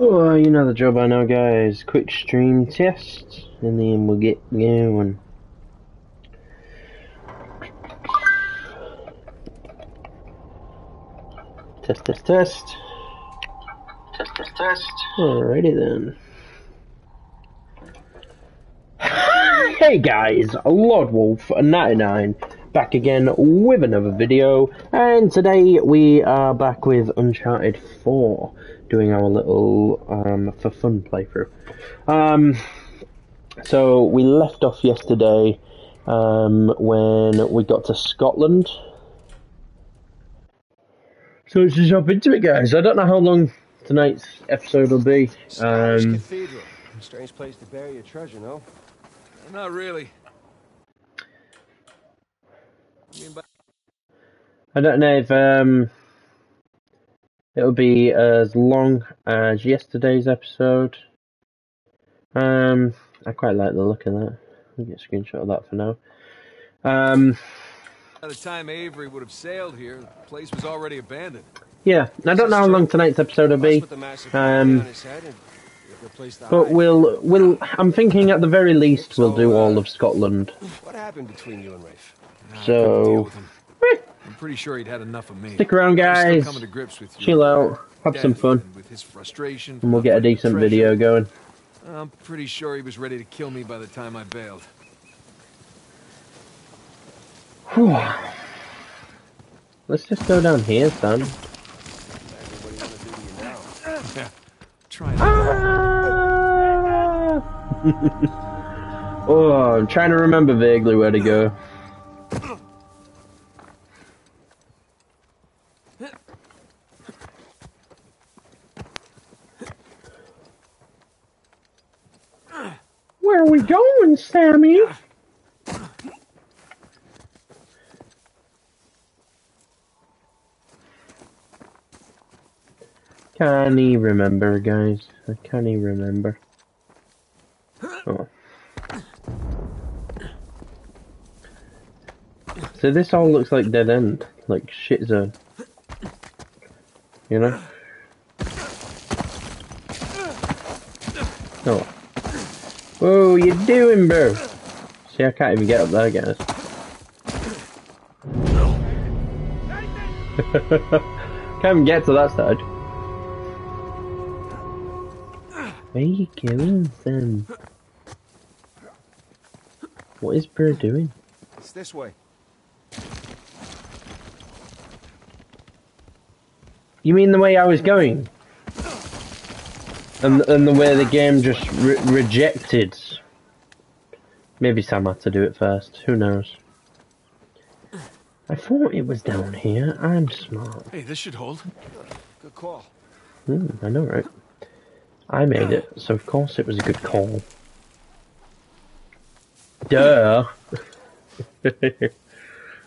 Oh, you know the job I know, guys. Quick stream test, and then we'll get going. Test, test, test. Test, test, test. Alrighty then. hey guys, Lord Wolf 99 back again with another video, and today we are back with Uncharted 4, doing our little um, for fun playthrough. Um, so we left off yesterday um, when we got to Scotland. So let's just jump into it, guys. I don't know how long tonight's episode will be. Um, Cathedral. Strange place to bury your treasure, no? Not really. I I don't know if um, it'll be as long as yesterday's episode. Um, I quite like the look of that. I'll get a screenshot of that for now. Um, by the time Avery would have sailed here, the place was already abandoned. yeah, I don't know how long tonight's episode will be, With the massive um, crown on his head and a place to but we'll we'll. I'm thinking at the very least we'll do all of Scotland. What happened between you and Rafe? So- couldn't deal with him. I'm pretty sure he'd had enough of me. Stick around, guys. coming to grips with you. Chill out, have some fun, and With his frustration, and we'll get a decent video going. I'm pretty sure he was ready to kill me by the time I bailed. Whew. Let's just go down here, son. What do you want to do to you now? Yeah. Try. Ah! oh, I'm trying to remember vaguely where to go. Where are we going, Sammy? Can't even remember, guys. I can't even remember. Oh. So this all looks like dead end, like shit zone. You know? Oh. Whoa, you doing, bro? See, I can't even get up there, guys. can't even get to that side. Where are you going, son? What is bro doing? It's this way. You mean the way I was going? And, and the way the game just re- rejected? Maybe Sam had to do it first. Who knows? I thought it was down here. I'm smart. Hey, this should hold. Good call. Hmm, I know, right? I made it, so of course it was a good call. Duh.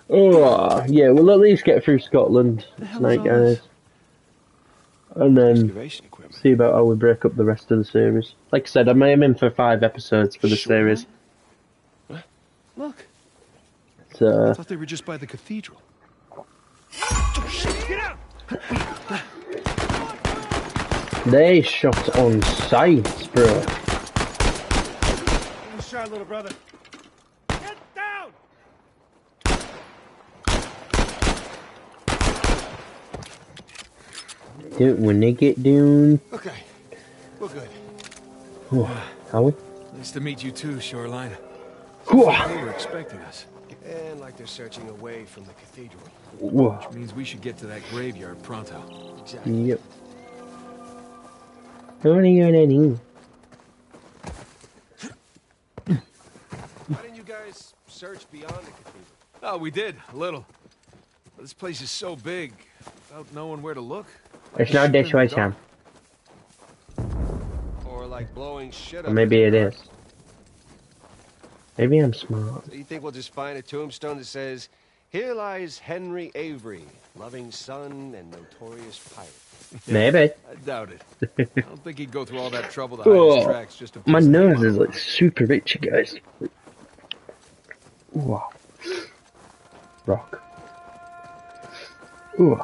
oh, yeah, we'll at least get through Scotland tonight, guys. And then see about how we break up the rest of the series. Like I said, I'm aiming in for five episodes for the Sure. series. Look. So, I uh, thought they were just by the cathedral. they shot on sight, bro. Shot, little brother. Get down! Dude, when they get down, Okay. We're good. are we? Nice to meet you too, Shoreline. Whoa. They were expecting us. And like they're searching away from the cathedral. Whoa. Means we should get to that graveyard pronto. Exactly. Yep. What are you gonna do? Why didn't you guys search beyond the cathedral? Oh, we did, a little. This place is so big, without knowing where to look. It's not this way, Sam. Or like blowing shit Or up. maybe it is. Maybe I'm smart. So you think we'll just find a tombstone that says, Here lies Henry Avery, loving son and notorious pirate. Maybe. I doubt it. I don't think he'd go through all that trouble to hide Oh, his tracks just to My nose is like super itchy, guys. Wow. Rock. Ooh.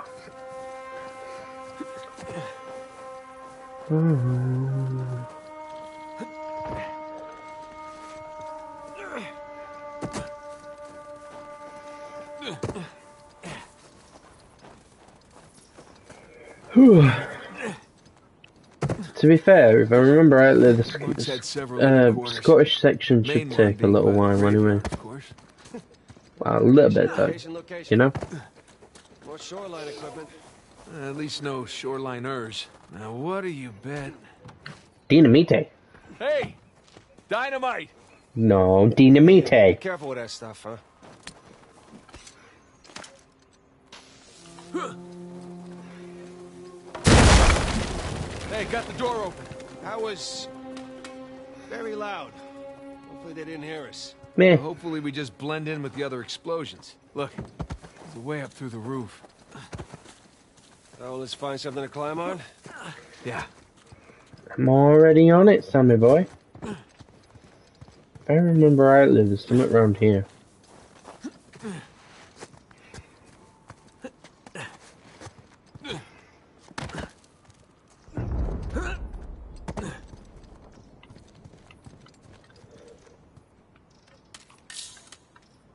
To be fair, if I remember rightly, the Sc- uh. Scottish section should take a little while anyway. graveyard, Of course. Well, a little bit though, Location, location. you know? More shoreline equipment. At least no shoreliners. Now, what do you bet? Dynamite. Hey! Dynamite! No, dynamite. Careful with that stuff, huh? Hey, got the door open. That was very loud. Hopefully they didn't hear us. Meh. Hopefully we just blend in with the other explosions. Look, there's a way up through the roof. Oh, let's find something to climb on. Yeah. I'm already on it, Sammy boy. If I remember rightly, there's something around here.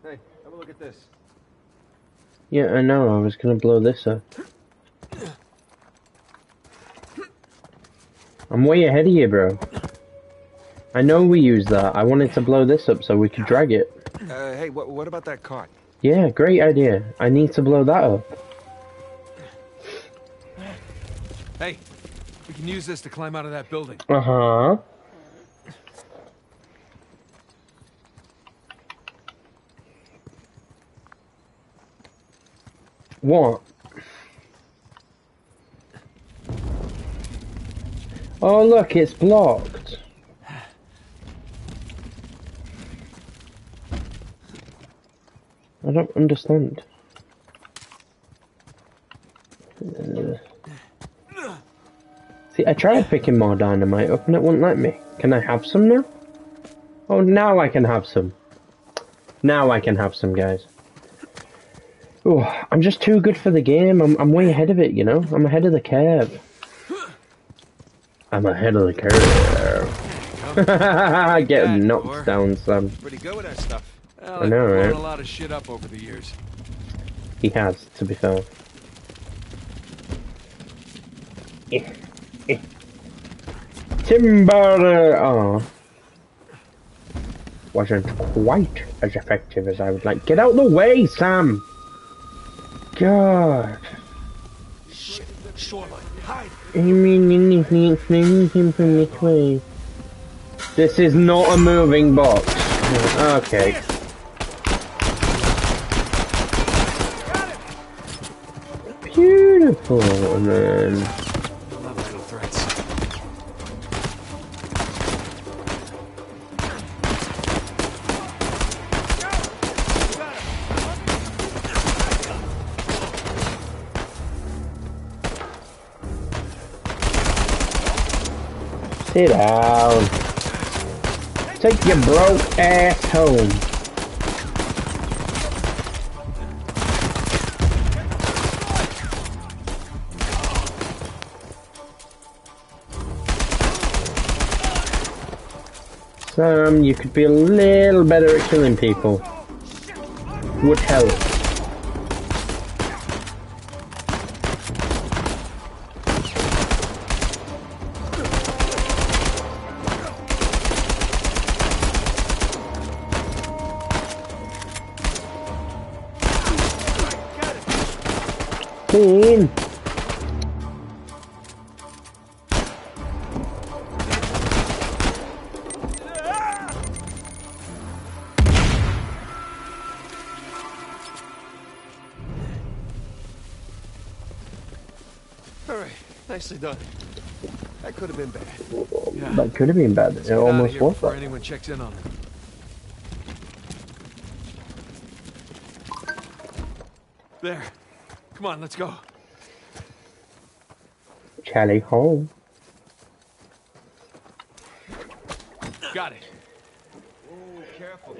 Hey, have a look at this. Yeah, I know, I was gonna blow this up. I'm way ahead of you, bro. I know we use that. I wanted to blow this up so we could drag it. Uh, hey, what, what about that cart? Yeah, great idea. I need to blow that up. Hey, we can use this to climb out of that building. Uh huh. What? Oh, look, it's blocked. I don't understand. Uh, See, I tried picking more dynamite up and it wouldn't let me. Can I have some now? Oh, now I can have some. Now I can have some, guys. Oh, I'm just too good for the game. I'm, I'm way ahead of it, you know? I'm ahead of the curve. I'm ahead of the curve. Get that, knocked Thor. down, Sam. Pretty good with that stuff. Well, I know, right? a lot of shit up over the years. He has, to be fair. Eh, eh. Timber! Oh. Wasn't quite as effective as I would like. Get out the way, Sam! God. Shit, shoreline. Hide. I mean anything from him from this way. This is not a moving box. Okay. Beautiful, man. Sit down. Take your broke ass home. Sam, you could be a little better at killing people. Would help. Clean. All right, nicely done. That could have been bad. Yeah. That could have been bad. Let's It almost was before that. anyone checks in on it. There. Come on, let's go. Charlie home. Got it. Oh, careful.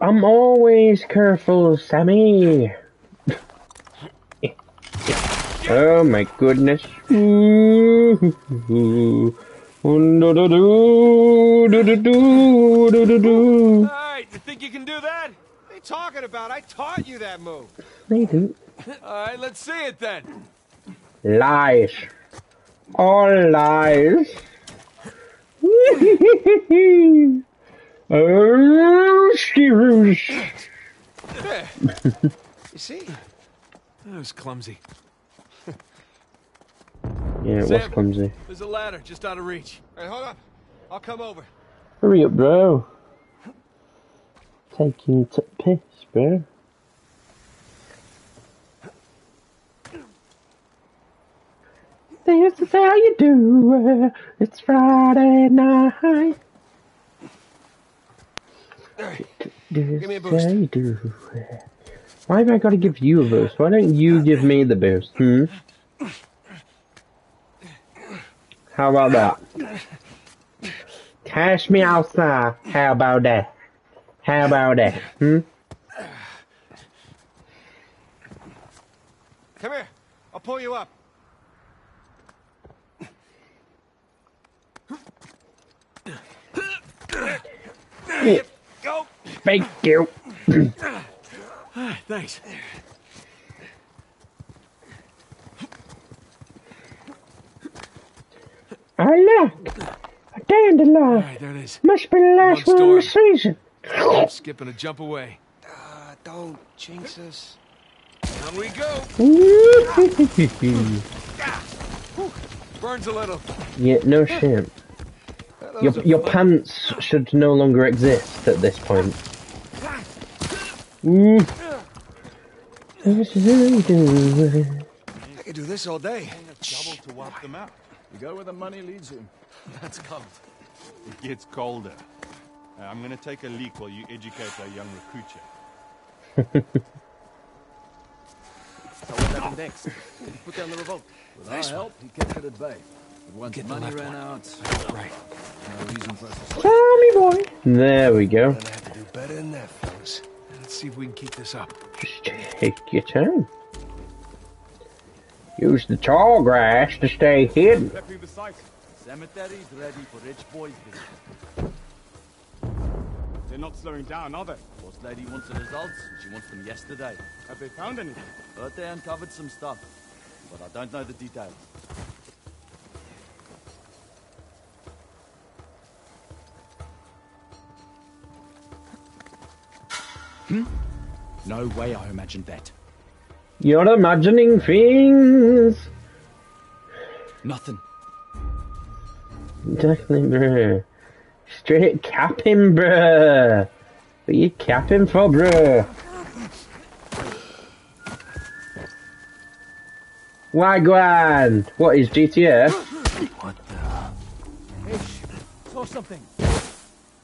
I'm always careful, Sammy. Oh my goodness. Ooh. Alright, you think you can do that? What are you talking about? I taught you that move. They do. Alright, let's see it then. Lies. All lies. oh, you see? That was clumsy. Yeah, it was clumsy. There's a ladder just out of reach. Hey, hold up. I'll come over. Hurry up, bro. Taking to piss, bro. This is how you do it. It's Friday night. Alright. This Give me a boost. how you do it. Why have I got to give you a boost? Why don't you give me the boost? Hmm? How about that? Cash me outside. How about that? How about that? Hmm? Come here. I'll pull you up. There go. Thank you. Thanks. Oh look! A dandelion! Alright, there it is. Must be the last Come one on, of the season. Skipping a jump away. Uh, don't jinx us. Down we go. Burns a little. yeah, no shit. That Your, your pants should no longer exist at this point. Mm. This is how you do it. I could do this all day. Double to wipe them out. You go where the money leads you. That's cold. It gets colder. Uh, I'm going to take a leak while you educate our young recruit. So what happened next? Did he put down the revolt? With our help, he kept it at bay. But once Get the money left ran one. out, Right. no reason for us to stop. Tommy boy. There we go. Gonna have to do better than that, fellas. Let's see if we can keep this up. Just take your time. Use the tall grass to stay hidden. Happy with sight. Cemetery's ready for rich boys visit. They're not slowing down, are they? Boss lady wants the results, and she wants them yesterday. Have they found anything? But they uncovered some stuff, but I don't know the details. Hmm? No way I imagined that. You're imagining things. Nothing. Definitely, bruh. Straight capping, bruh. What you capping for, bruh? Wagwan! What is GTA? What the? Saw something.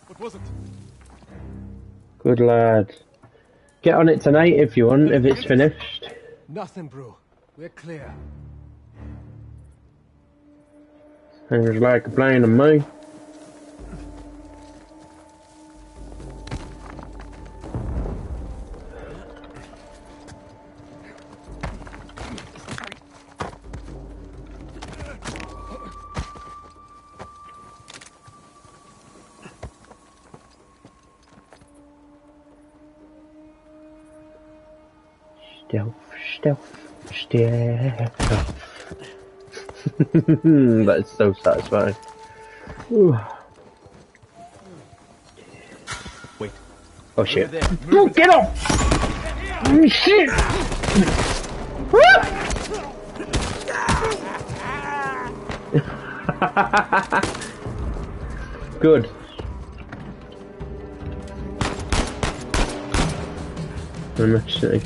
What was it? Good lad. Get on it tonight if you want, if it's finished. Nothing, bro. We're clear. Sounds like a plan to me. Stealth, stealth, stealth. That's so satisfying. Ooh. Wait. Oh shit. Over there. Get off! Oh, mm, shit! Good. I'm actually.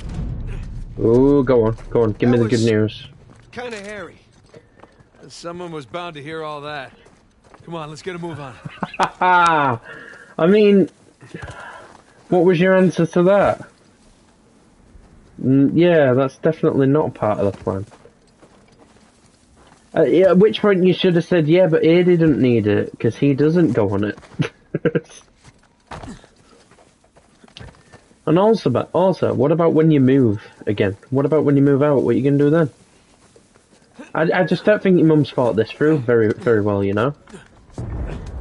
Oh, go on, go on, give me the good news. Kinda hairy. Someone was bound to hear all that. Come on, let's get a move on. I mean, what was your answer to that? Mm, yeah, that's definitely not part of the plan. Uh, yeah, at which point you should have said, yeah, but he didn't need it, because he doesn't go on it. and also, but also, what about when you move again? What about when you move out? What are you going to do then? I, I just don't think your mum's thought this through very very well. You know.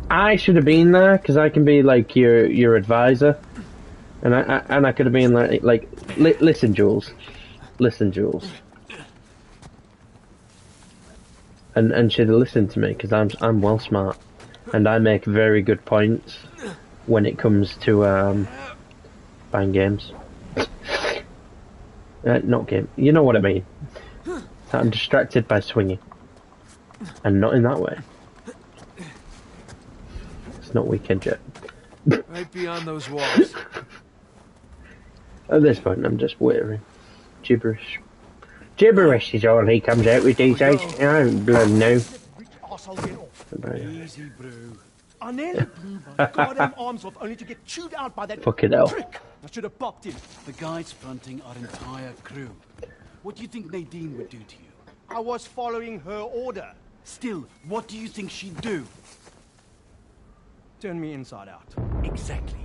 I should have been there because I can be like your your advisor, and I, I and I could have been like like li- listen, Jules, listen, Jules, and and she'd have listened to me because I'm I'm well smart, and I make very good points when it comes to um buying games. Uh, not game, you know what I mean. I'm distracted by swinging, and not in that way. It's not weekend yet. Right beyond those walls. At this point, I'm just weary. Gibberish. Gibberish is all he comes out with these days. I don't bloody know. Easy, brew. I nearly blew my goddamn arms off only to get chewed out by that Fucking hell. prick. I should have popped him. The guy's fronting our entire crew. What do you think Nadine would do to you? I was following her order. Still, what do you think she'd do? Turn me inside out. Exactly.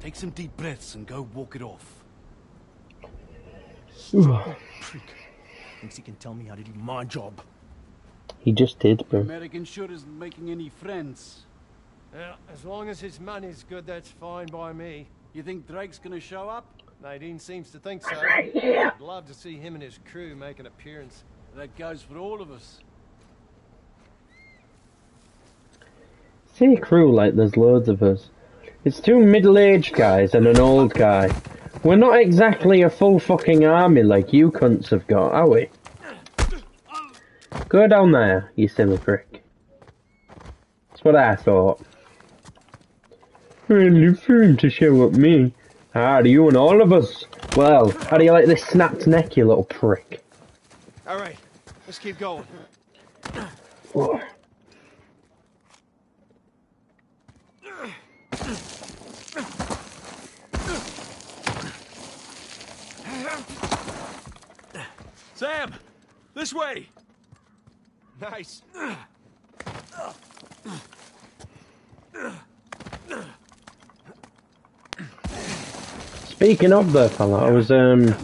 Take some deep breaths and go walk it off. Prick. Thinks he can tell me how to do my job. He just did, bro. American sure isn't making any friends. Yeah, as long as his money's good, that's fine by me. You think Drake's gonna show up? Nadine seems to think so. I'd love to see him and his crew make an appearance. That goes for all of us. See crew like there's loads of us. It's two middle-aged guys and an old guy. We're not exactly a full fucking army like you cunts have got, are we? Go down there, you silly prick. That's what I thought. Really fun to show up me. How do you and all of us? Well, how do you like this snapped neck, you little prick? All right, let's keep going. Sam! This way! Nice. Speaking of the fella, I was um,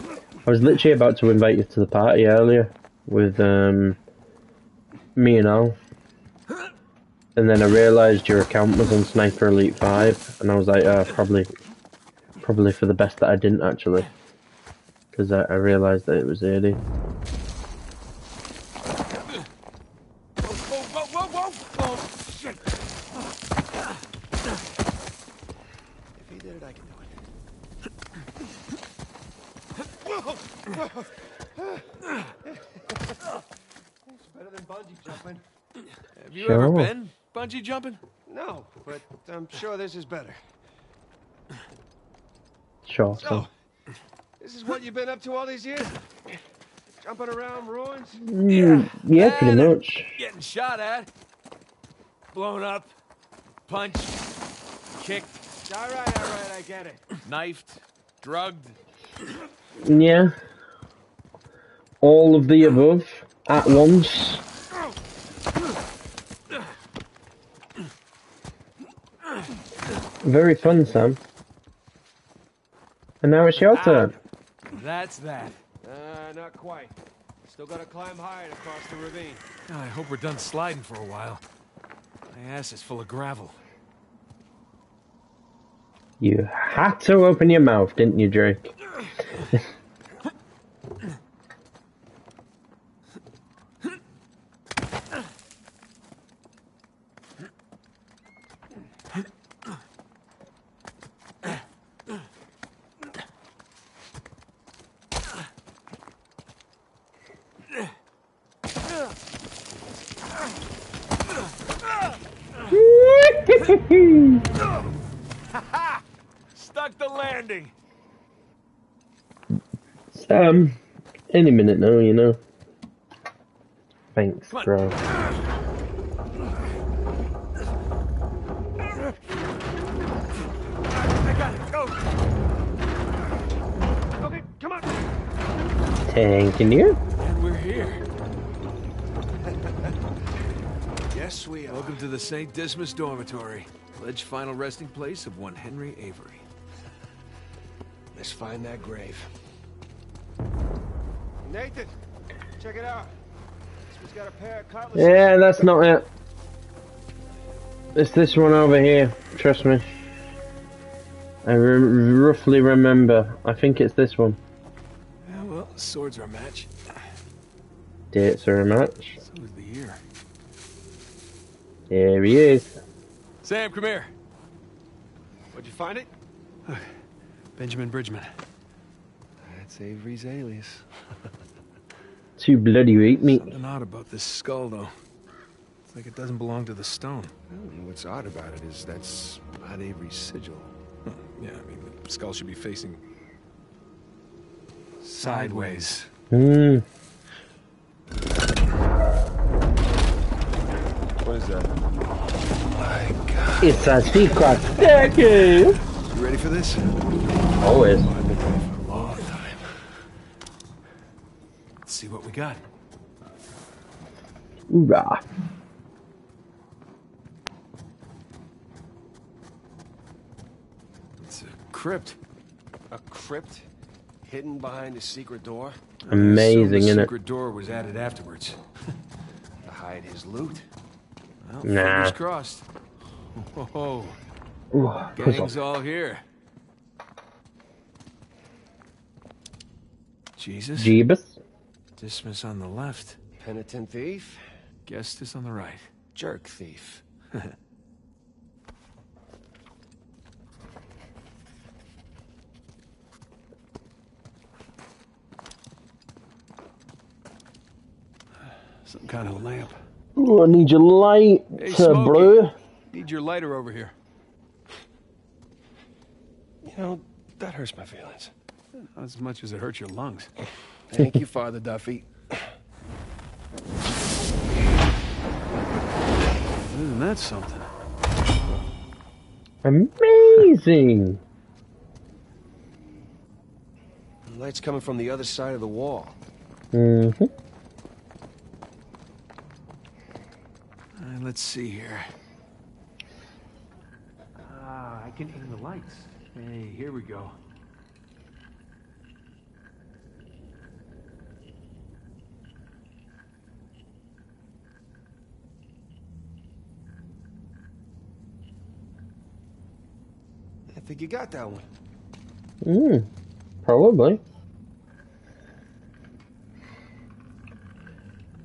I was literally about to invite you to the party earlier with um, me and Al, and then I realised your account was on Sniper Elite Five, and I was like, uh, probably, probably for the best that I didn't actually, because I, I realised that it was early. Whoa, whoa, whoa, whoa! Oh, shit! If he did it, I can do it. It's better than bungee jumping. Have you ever Sure. been bungee jumping? No, but I'm sure this is better. Sure. So, this is what you've been up to all these years? Jumping around ruins? Mm, yeah, pretty much. Getting shot at. Blown up. Punched. Kicked. All right, all right, I get it. Knifed. Drugged. Yeah. All of the above at once. Very fun, Sam. And now it's your turn. That's that. Uh, not quite. Still gotta climb higher across the ravine. I hope we're done sliding for a while. My ass is full of gravel. You had to open your mouth, didn't you, Drake? Stuck the landing. Sam, any minute now, you know. Thanks, Come on. bro. I got it. Go. Okay, come on. Thanking you. And we're here. Yes, we are. Welcome to the St. Dismas Dormitory. Alleged final resting place of one Henry Avery. Let's find that grave. Nathan, check it out. He's got a pair of cutlasses. Yeah, that's not it. It's this one over here. Trust me. I re- roughly remember. I think it's this one. Yeah, well, swords are a match. Dates are a match. So is the year. Here he is. Sam, come here. Where'd you find it? Benjamin Bridgeman. That's Avery's alias. Too bloody weak meat. Something odd about this skull, though. It's like it doesn't belong to the stone. Well, what's odd about it is that's not Avery's sigil. Huh, Yeah, I mean, the skull should be facing sideways. Hmm. What is that? My God. It's a secret. Thank you. You ready for this? Always. I've been ready for a long time. Let's see what we got. Hoorah. It's a crypt. A crypt hidden behind a secret door Amazing, isn't it? secret door was added afterwards. to hide his loot. Well, Nah. fingers crossed. Oh, Ooh, gang's all here. Jesus. Jeebus. Dismas on the left. Penitent thief, Gestas on the right. jerk thief. Some kind of lamp. Ooh, I need your light, Hey, uh, bro. Need your lighter over here. You know, that hurts my feelings. Not as much as it hurts your lungs. Thank you, Father Duffy. Isn't that something? Amazing. The light's coming from the other side of the wall. Mm-hmm. Uh, let's see here. Ah, I can aim the lights. Hey, here we go. Think you got that one. Mm, probably.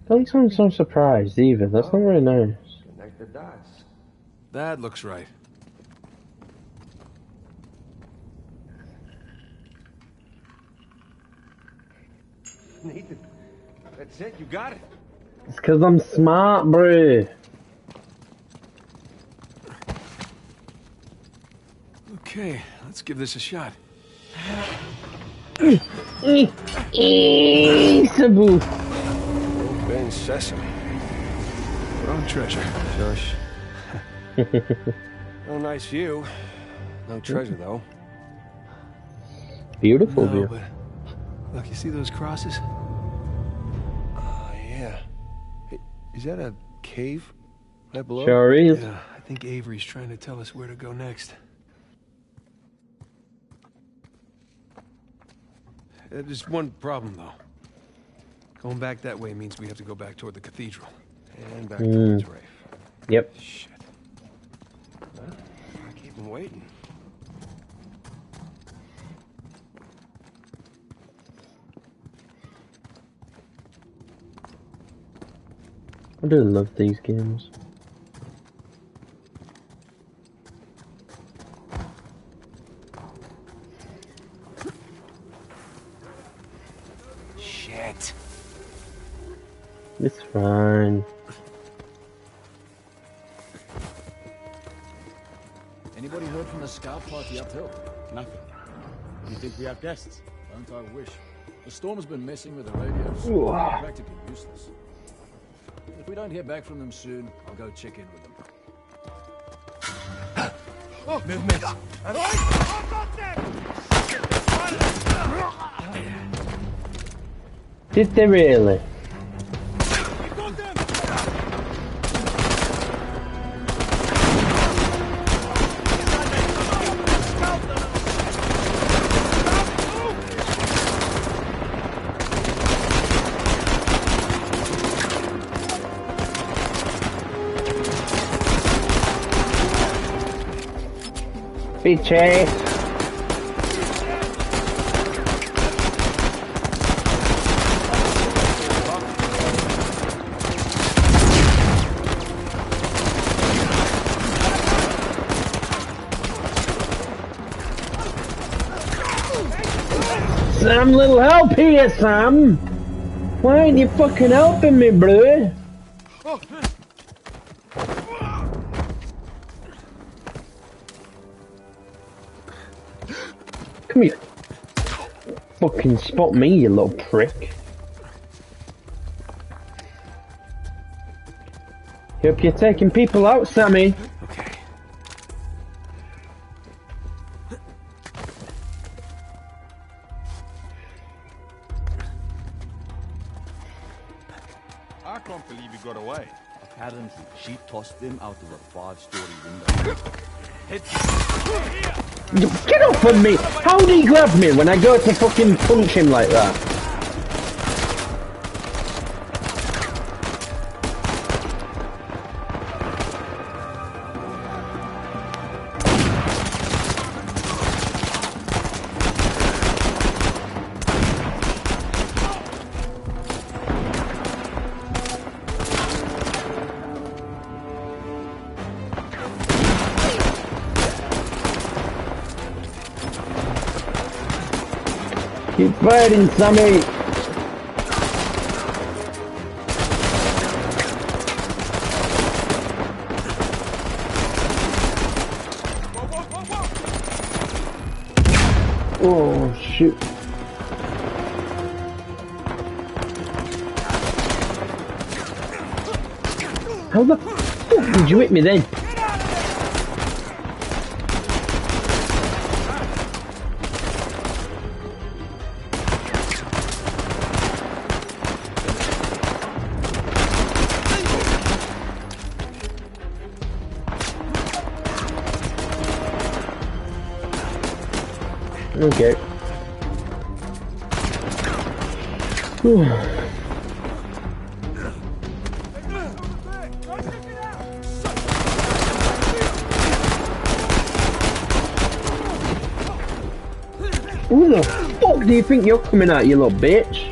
Don't sound so surprised either. That's not very nice. Connect the dots. That looks right. Nathan, that's it. You got it. It's because I'm smart, bro. Okay, let's give this a shot. Sabu. Ben Sesame. Wrong treasure. Josh. no nice view. No treasure, though. Beautiful No, view. but look, you see those crosses? Oh, yeah. Hey, is that a cave right below? Sure is. Yeah, I think Avery's trying to tell us where to go next. Uh, There's one problem, though. Going back that way means we have to go back toward the cathedral. And back Mm. towards Rafe. Yep. Shit. I keep him waiting. I do love these games. Shit. It's fine. Anybody heard from the scout party uphill? Nothing. You think we have guests? Don't I wish. The storm's been messing with the radios. Ooh. They're practically useless. If we don't hear back from them soon, I'll go check in with them. Did they really? Ass. Sam, little help here, Sam. Why ain't you fucking helping me, bro? Fucking spot me, you little prick. Hope you're taking people out, Sammy. Me! How did he grab me when I go to fucking punch him like that? Fighting, Sammy! Oh, shoot. How the did you hit me then? Okay. Whew. Who the fuck do you think you're coming at, you little bitch? Bitch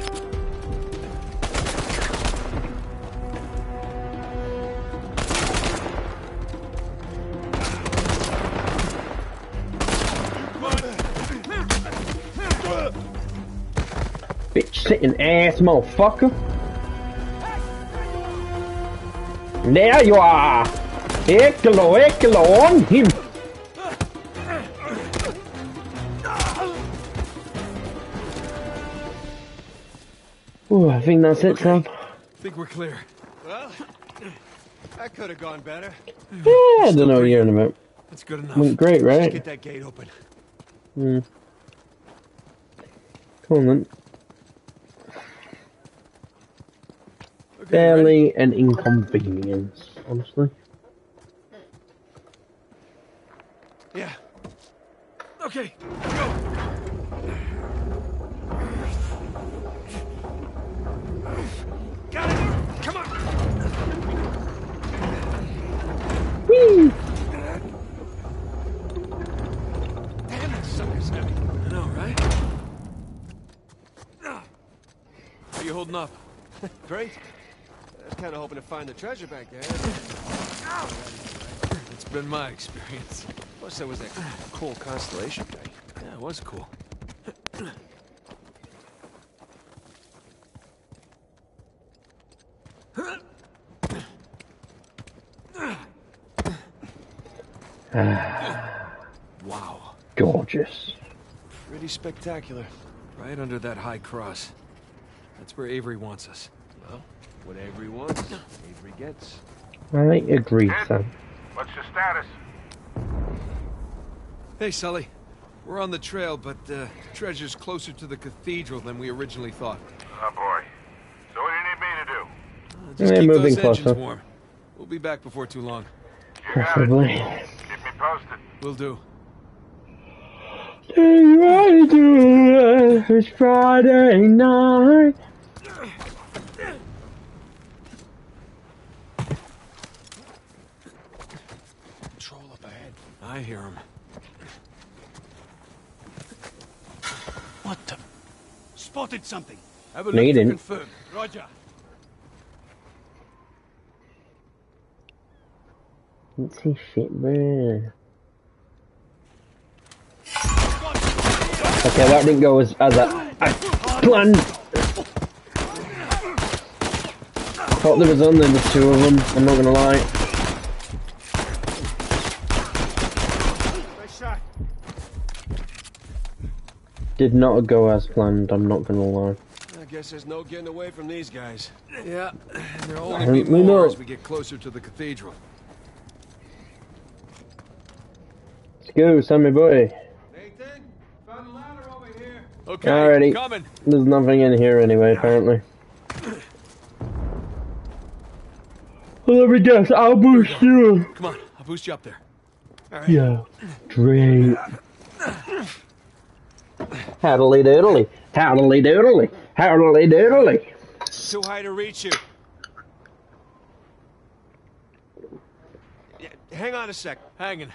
motherfucker. There you are! Ekelo, ekelo on him! Ooh, I think that's it, Sam. Think we're clear. Well, that could have gone better. Yeah, I don't know what you're on about. That's good enough. Went great, Let's right? get that gate open. Hmm. Come on then. Okay, ready? Barely an inconvenience, honestly. Yeah. Okay. Go. Got it. Come on. Whee! Damn, that sucker's heavy. I know, right? How you holding up? Great. I was kind of hoping to find the treasure back there. It's been my experience. Plus, there was that cool constellation thing. Yeah, it was cool. wow. Gorgeous. Pretty spectacular. Right under that high cross. That's where Avery wants us. Well, whatever he wants, Avery gets. I agree, son. What's your status? Hey, Sully. We're on the trail, but uh, treasure's closer to the cathedral than we originally thought. Oh boy. So what do you need me to do? Uh, just Yeah, keep moving those engines closer. warm. We'll be back before too long. You got it. Preferably. Keep me posted. We'll do. Do you want to do it? It's Friday night. I hear him. What the? Spotted something. Have a no, look you didn't. Confirm. Roger. Didn't see shit, bro. Okay, that didn't go as, as I, I planned. Thought there was only the two of them, I'm not gonna lie. Did not go as planned, I'm not gonna lie. I guess there's no getting away from these guys. Yeah, and there'll I only be more know. as we get closer to the cathedral. Let's go, Sammy boy. Nathan, found a ladder over here. Okay, Alrighty. coming. There's nothing in here anyway, apparently. Well, let me guess, I'll boost you. Come on, I'll boost you up there. Yeah. Great. Howdly doodly. Howdly doodly. Howdly doodly. Too high to reach you. Yeah, hang on a sec. Hanging.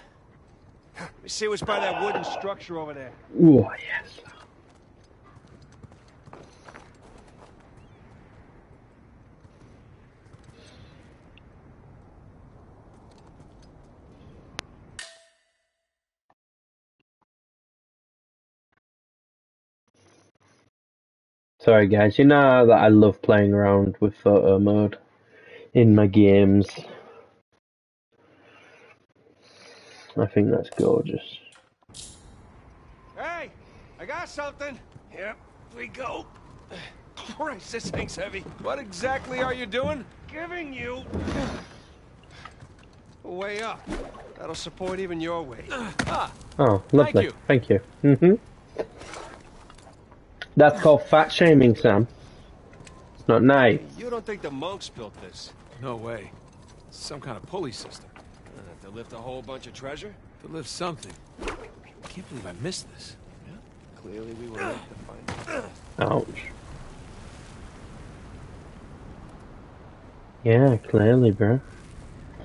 Let me see what's by that wooden structure over there. Oh, yes. Sorry guys, you know that I love playing around with photo mode in my games. I think that's gorgeous. Hey, I got something. Here we go. Christ, this thing's heavy. What exactly are you doing? Giving you a way up. That'll support even your weight. Ah, Oh, lovely. Thank you. Thank you. hmm That's called fat shaming, Sam. It's not nice. You don't think the monks built this? no way. It's some kind of pulley system. Uh, to lift a whole bunch of treasure? To lift something. I can't believe I missed this. Yeah? Clearly we were late to find it. Ouch. Yeah, clearly, bro.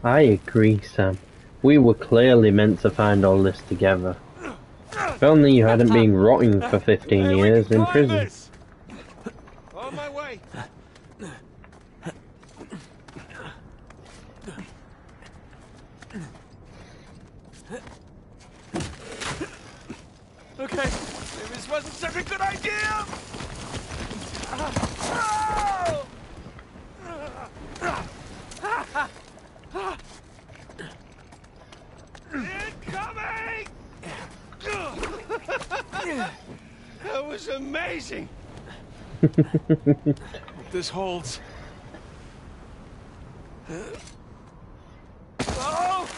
I agree, Sam. We were clearly meant to find all this together. If only you hadn't been rotting for 15 years in prison. this. On my way. Okay, maybe this wasn't such a good idea. Incoming! that was amazing. Hope this holds. Oh!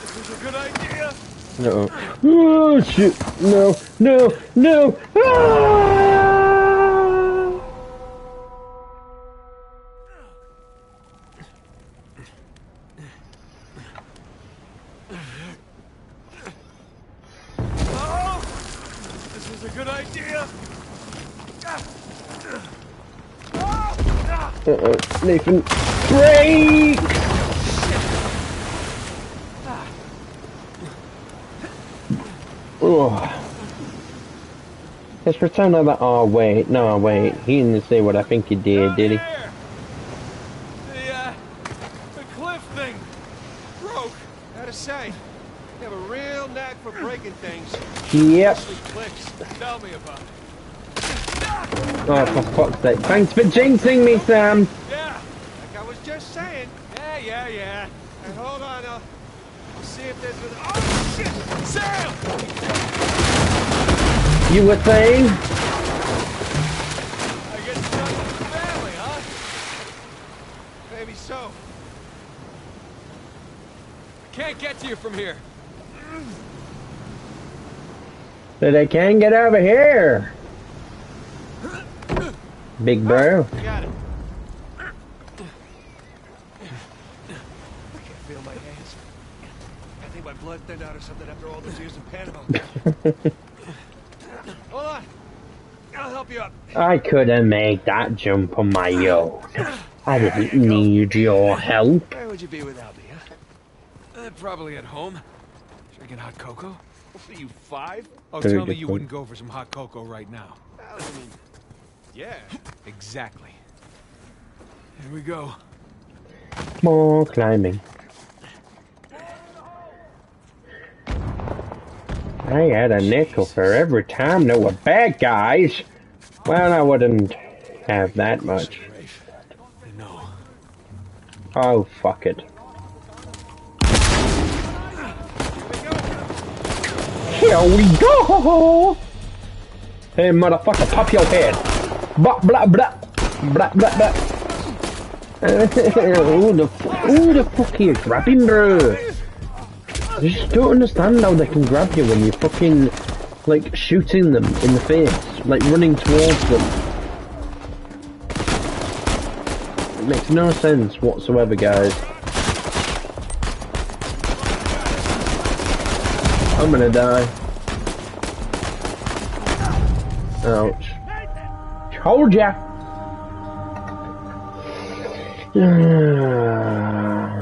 This is a good idea. Uh-oh. Oh, shit. No, no, no. Ah! Nathan. Break! Oh. Let's pretend like. Oh, wait. No, wait. He didn't say what I think he did, Down did he? there. The, uh, the cliff thing broke. Gotta say, you have a real knack for breaking things. Yep. Tell me about it. Oh, for fuck's sake. Thanks for jinxing me, Sam. Yeah, Like I was just saying. Yeah, yeah, yeah. And hold on, I'll, I'll see if there's an. Oh shit! Sam! You were saying? I guess it's not with the family, huh? Maybe so. I Can't get to you from here. But I can't get over here. Big bro. Got it. I can't feel my hands. I think my blood thinned out or something after all those years in Panama. Hold on. I'll help you up. I couldn't make that jump on my own. I didn't need your help. Where would you be without me, huh? Uh, probably at home. Drinking hot cocoa. What are you, five? Oh, Very tell me good you point. wouldn't go for some hot cocoa right now. I mean, yeah. Exactly. Here we go. More climbing. I had a nickel for every time there were bad guys. Well, I wouldn't have that much. Oh, fuck it. Here we go! Hey, motherfucker, pop your head. Blah, blah, blah. Blah, blah, blah. who, the, who the fuck you grabbing, bro? I just don't understand how they can grab you when you're fucking, like, shooting them in the face. Like, running towards them. It makes no sense whatsoever, guys. I'm gonna die. Ouch. Told ya!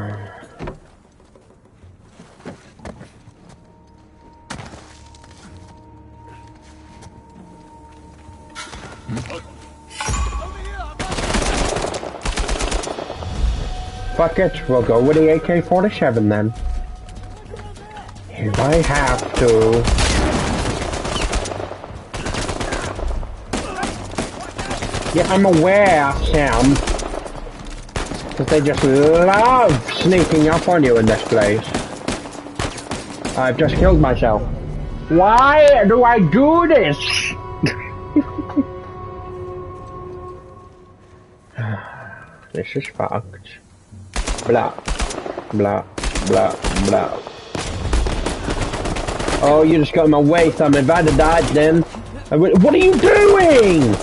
Fuck it, we'll go with the AK-47 then. If I have to. Yeah, I'm aware, Sam. Because they just love sneaking up on you in this place. I've just killed myself. Why do I do this? this is fucked. Blah. Blah. Blah. Blah. Oh, you just got in my way, Sam. If I'd have died then. What are you doing?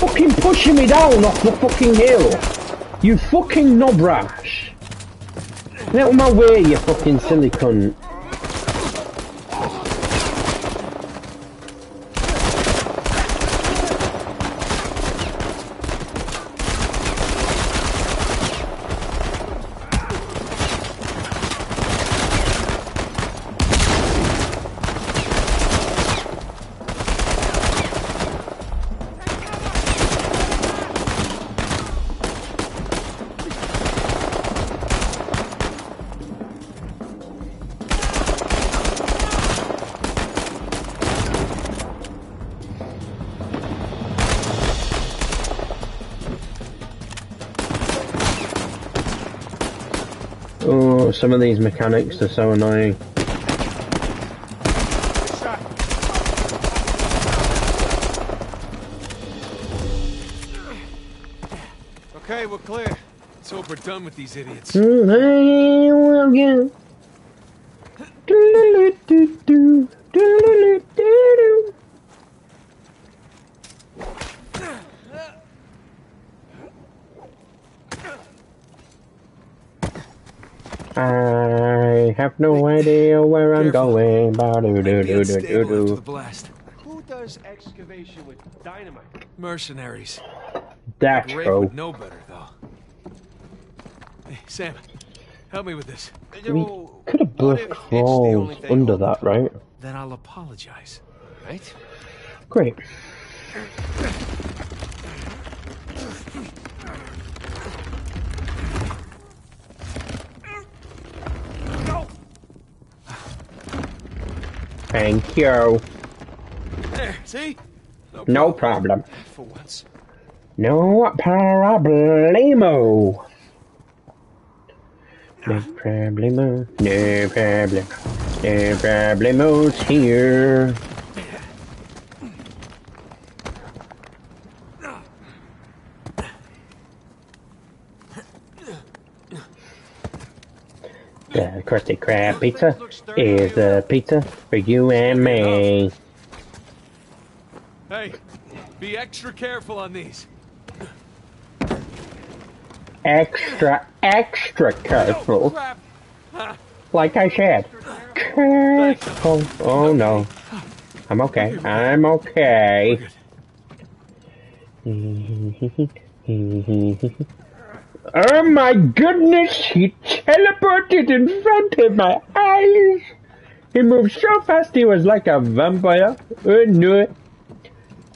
Fucking pushing me down off the fucking hill. You fucking knobrash. Get out of my way, you fucking silly cunt. Some of these mechanics are so annoying. Okay, we're clear. Let's hope we're done with these idiots. Mm, They will get- Do-do-do-do-do, do-do-do-do-do. I have no idea where I'm Careful. going. Ba do do Might be do do do unstable after the do. blast. Who does excavation with dynamite? Mercenaries. That's Rafe true. would know better, though. Hey, Sam, help me with this. We could have both crawled under that, right? Then I'll apologize. Right? Great. Thank you. There, see? No problem. For once. No problemo. No problemo. No problem. No problemos here. The Krusty Krab pizza is a pizza for you and me. Hey, be extra careful on these. Extra, extra Oh, careful. crap. Like I said, careful. Oh no. I'm okay. I'm okay. Oh my goodness, he teleported in front of my eyes. He moved so fast he was like a vampire. I knew it.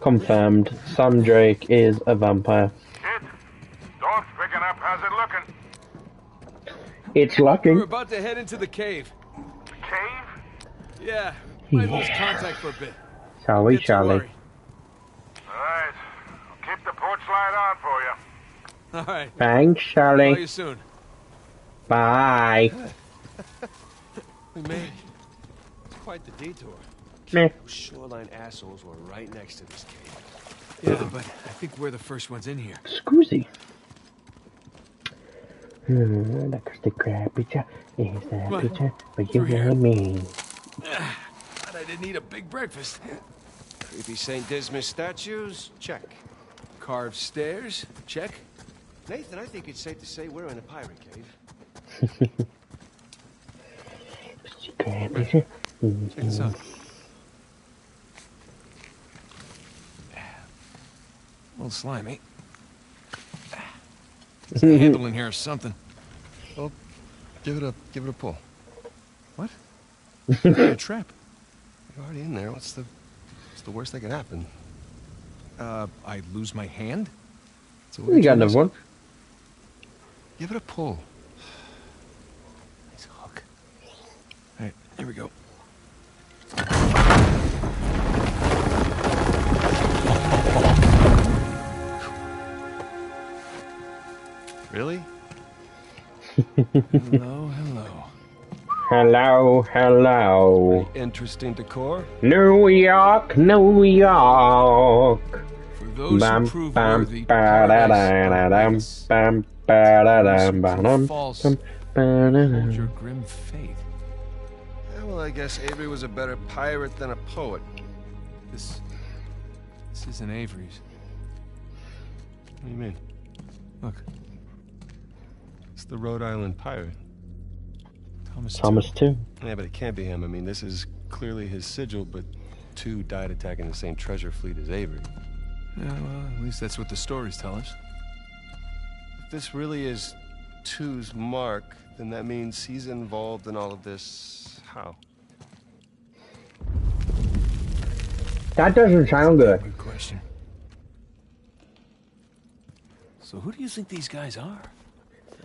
Confirmed. Sam Drake is a vampire. Kid, dog's picking up. How's it looking? It's We're about to head into the cave. Cave? Yeah, might lose Yeah. contact for a bit. Shall we, Get to shall we? All right. I'll keep the porch light on for you. All right. Thanks, Call Charlie. you soon. Bye. We made it. It's quite the detour. Meh. Those shoreline assholes were right next to this cave. Yeah, but I think we're the first ones in here. Scusi. Hmm, the Krusty Krab pizza is the What? pizza but you Through here. and me. But I didn't eat a big breakfast. Creepy St. Dismas statues? Check. Carved stairs? Check. Nathan, I think it's safe to say we're in a pirate cave. Krusty Check this out. A little slimy. There's a handle in here or something. Give it a give it a pull. What? a trap. You're already in there. What's the what's the worst that could happen? Uh, I lose my hand? So We got another one. Give it a pull. Nice hook. All right, here we go. Really? Hello, hello. Hello, hello. Interesting decor. New York, New York. For those Bam, who prove bam, worthy, bum, ba-da-da. Hold your grim fate. Yeah, well, I guess Avery was a better pirate than a poet. This. This isn't Avery's. What do you mean? Look, It's the Rhode Island pirate. Thomas. Thomas Tew. Yeah, but it can't be him. I mean, this is clearly his sigil, but Tew died attacking the same treasure fleet as Avery. Yeah, well, at least that's what the stories tell us. If this really is Tew's mark, then that means he's involved in all of this. How? That doesn't sound good. Good question. So who do you think these guys are?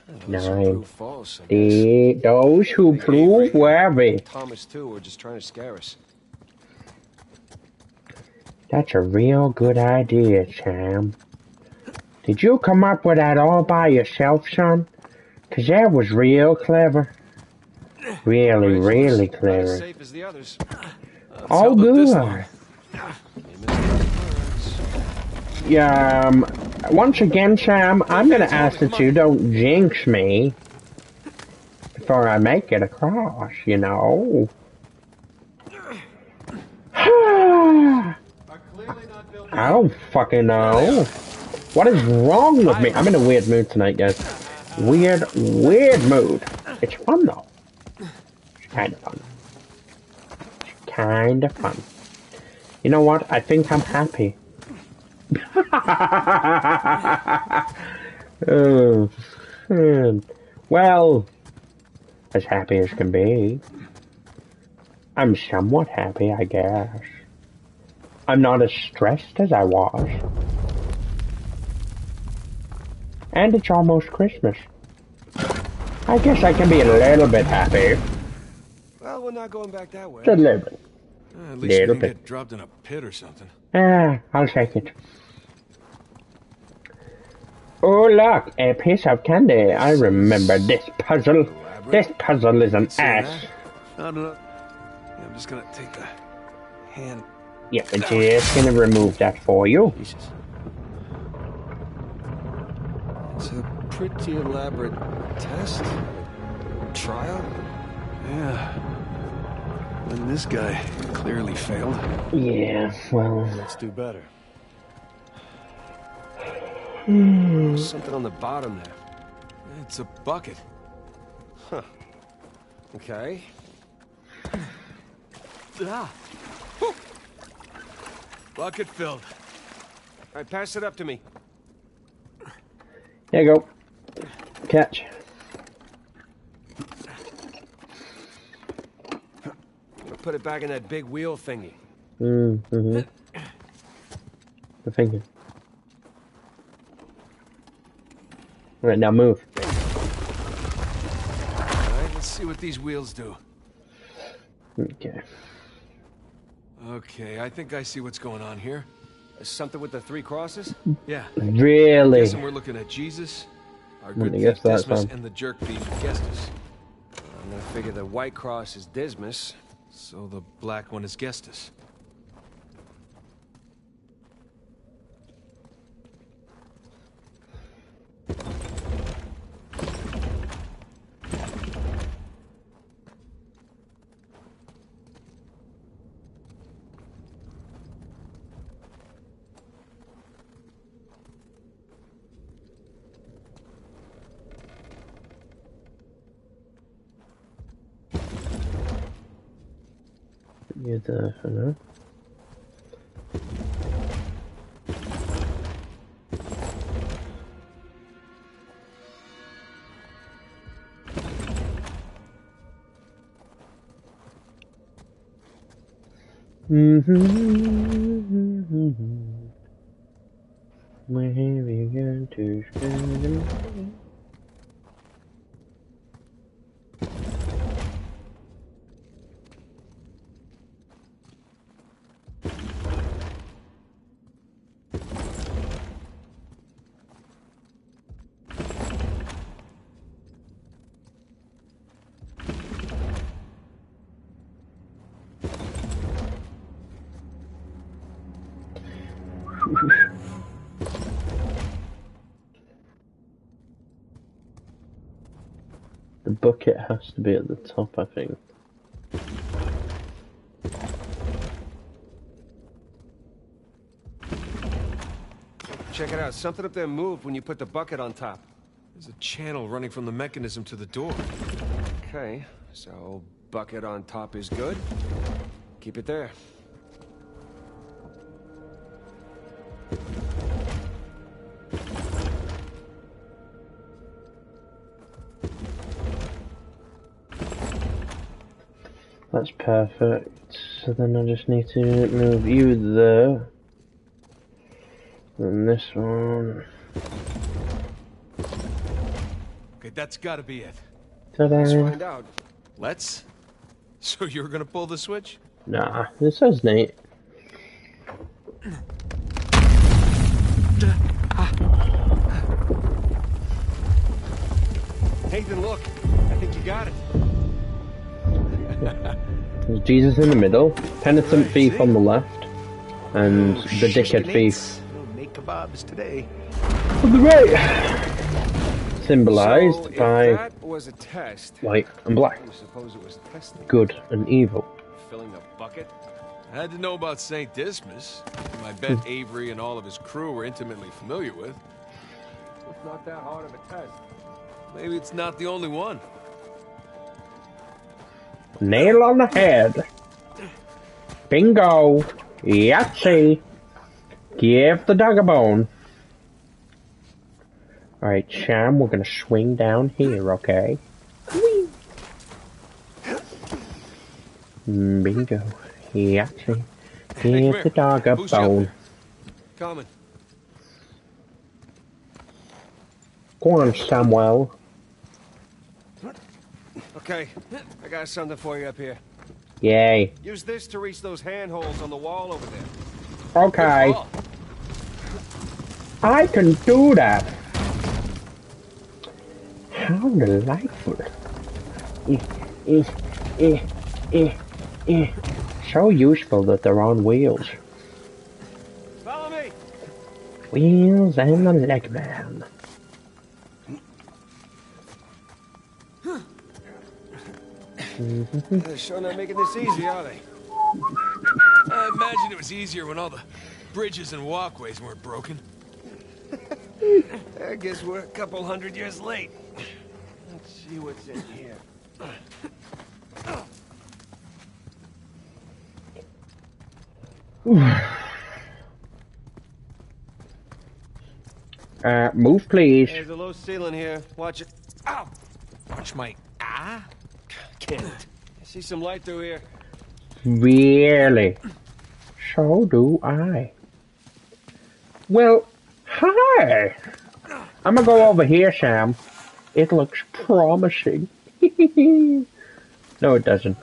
Those who Nine. prove false, The, those who Like prove Avery. worthy. Thomas, too, were just trying to scare us. That's a real good idea, Sam. Did you come up with that all by yourself, son? 'Cause that was real clever. Really, really as clever. safe as the others. Oh, held up this good. Yeah, um, once again, Sam, I'm gonna ask that you don't jinx me before I make it across, you know. I don't fucking know. What is wrong with me? I'm in a weird mood tonight, guys. Weird, weird mood. It's fun though. It's kind of fun. It's kind of fun. You know what? I think I'm happy. oh, well, as happy as can be. I'm somewhat happy, I guess. I'm not as stressed as I was. And it's almost Christmas. I guess I can be a little bit happy. Well, we're not going back that way. Just a little bit. Uh, at least we Little didn't bit. get dropped in a pit or something. Ah, I'll take it. Oh, look, a piece of candy. I remember this puzzle. This puzzle is an ass. I don't know. I'm just gonna take the hand. Yeah, I'm just gonna remove that for you. Jesus. It's a pretty elaborate test. Trial? Yeah. And this guy clearly failed. Yeah, well, Let's do better. Something on the bottom there. It's a bucket. Huh. Okay. Ah. Bucket filled. All right, pass it up to me. There you go. Catch. put it back in that big wheel thingy. Mm, hmm The finger. Right now, move. Alright, let's see what these wheels do. Okay. Okay, I think I see what's going on here. Something with the three crosses? Yeah. Really? Guessing we're looking at Jesus, our good thief Dismas, and the jerk thief Gestas. I'm gonna figure the white cross is Dismas. So the black one is Gestas. The, I know. Mm-hmm. Bucket has to be at the top, I think. Check it out. Something up there moved when you put the bucket on top. There's a channel running from the mechanism to the door. Okay, so bucket on top is good. Keep it there. Perfect. So then I just need to move you there. And this one. Okay, that's gotta be it. Let's Ta-da! find out. Let's? So you're gonna pull the switch? Nah, this says Nate. Jesus in the middle, penitent thief on the left, and Oh, the dickhead thief We'll make kebabs today. on the right. Symbolized so, by that was a test, white and black, suppose it was testing. good and evil. Filling a bucket. I had to know about St. Dismas. whom I bet hmm. Avery and all of his crew were intimately familiar with. It's not that hard of a test. Maybe it's not the only one. Nail on the head. Bingo. Yahtzee. Give the dog a bone. Alright, Cham, we're gonna swing down here, okay? Mm, Bingo. Yahtzee. Hey, Give the dog a up bone. Coming. Go on, Samuel. Okay, I got something for you up here. Yay. Use this to reach those handholds on the wall over there. Okay. I can do that. How delightful. Eh, eh, eh, eh, eh. So useful that they're on wheels. Follow me. Wheels and the leg man. They're sure not making this easy, are they? I imagine it was easier when all the bridges and walkways weren't broken. I guess we're a couple hundred years late. Let's see what's in here. Uh, move please. There's a low ceiling here. Watch it. Ow! Watch my ah. I see some light through here. Really? So do I. Well, hi! I'm gonna go over here, Sam. It looks promising. no, it doesn't.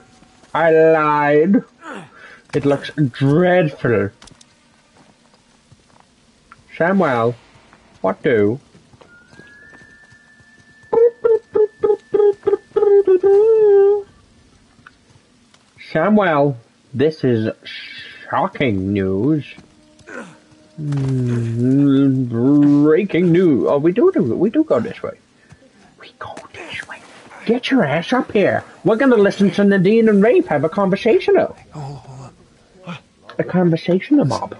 I lied. It looks dreadful. Samuel, what do? Samuel, this is shocking news. Breaking news. Oh, we do, do we do go this way. We go this way. Get your ass up here. We're gonna listen to Nadine and Rafe have a conversational. A conversational mob.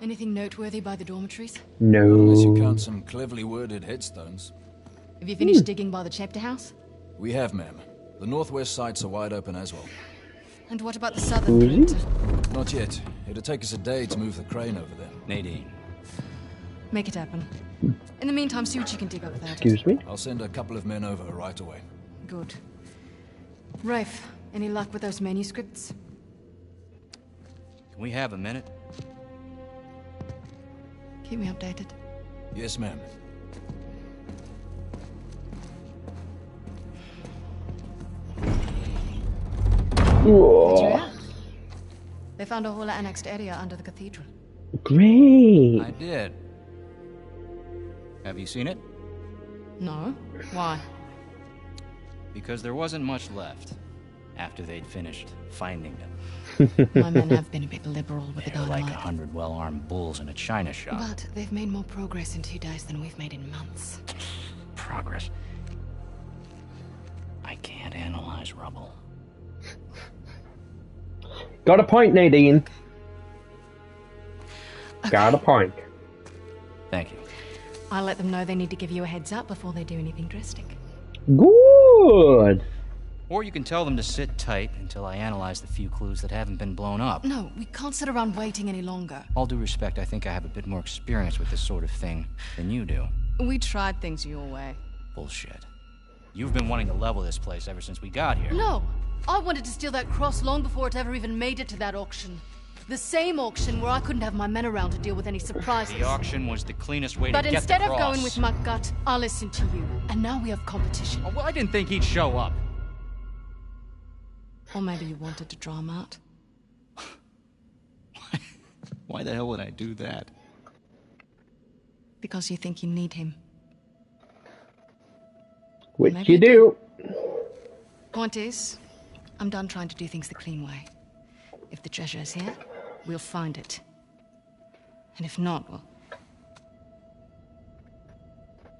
Anything noteworthy by the dormitories? No. Unless you count some cleverly worded headstones. Have you finished digging by the chapter house? We have, ma'am. The northwest sites are wide open as well. And what about the southern Uzi? perimeter? Not yet. It'll take us a day to move the crane over there. Nadine. Make it happen. In the meantime, see what you can dig up without it. Excuse me? I'll send a couple of men over right away. Good. Rafe, any luck with those manuscripts? Can we have a minute? Keep me updated. Yes, ma'am. Julia? They found a whole annexed area under the cathedral. Great. I did. Have you seen it? No? Why? Because there wasn't much left after they'd finished finding it. My men have been a bit liberal with the They're like a hundred well-armed bulls in a china shop. But they've made more progress in two days than we've made in months. Progress. I can't analyze rubble. Got a point, Nadine. Got a point. Thank you. I'll let them know they need to give you a heads up before they do anything drastic. Good. Or you can tell them to sit tight until I analyze the few clues that haven't been blown up. No, we can't sit around waiting any longer. All due respect, I think I have a bit more experience with this sort of thing than you do. We tried things your way. Bullshit. You've been wanting to level this place ever since we got here. No, I wanted to steal that cross long before it ever even made it to that auction. The same auction where I couldn't have my men around to deal with any surprises. The auction was the cleanest way but to get the But instead of cross. going with my gut, I listened to you. And now we have competition. Oh, well, I didn't think he'd show up. Or maybe you wanted to draw him out. Why the hell would I do that? Because you think you need him. Which Maybe you you do. Point is, I'm done trying to do things the clean way. If the treasure is here, we'll find it. And if not, well.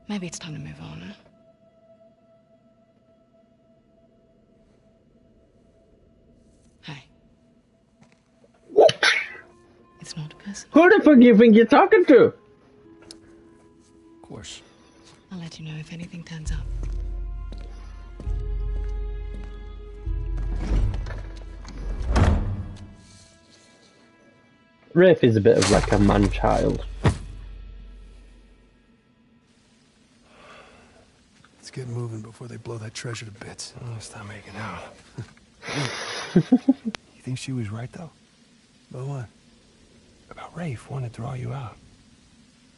Maybe it's time to move on. Hey. It's not personal. Who the fuck do you think you're talking to? Of course. I'll let you know if anything turns up. Rafe is a bit of like a man child. Let's get moving before they blow that treasure to bits. Oh, stop making out. you think she was right, though? About what? About Rafe wanting to draw you out.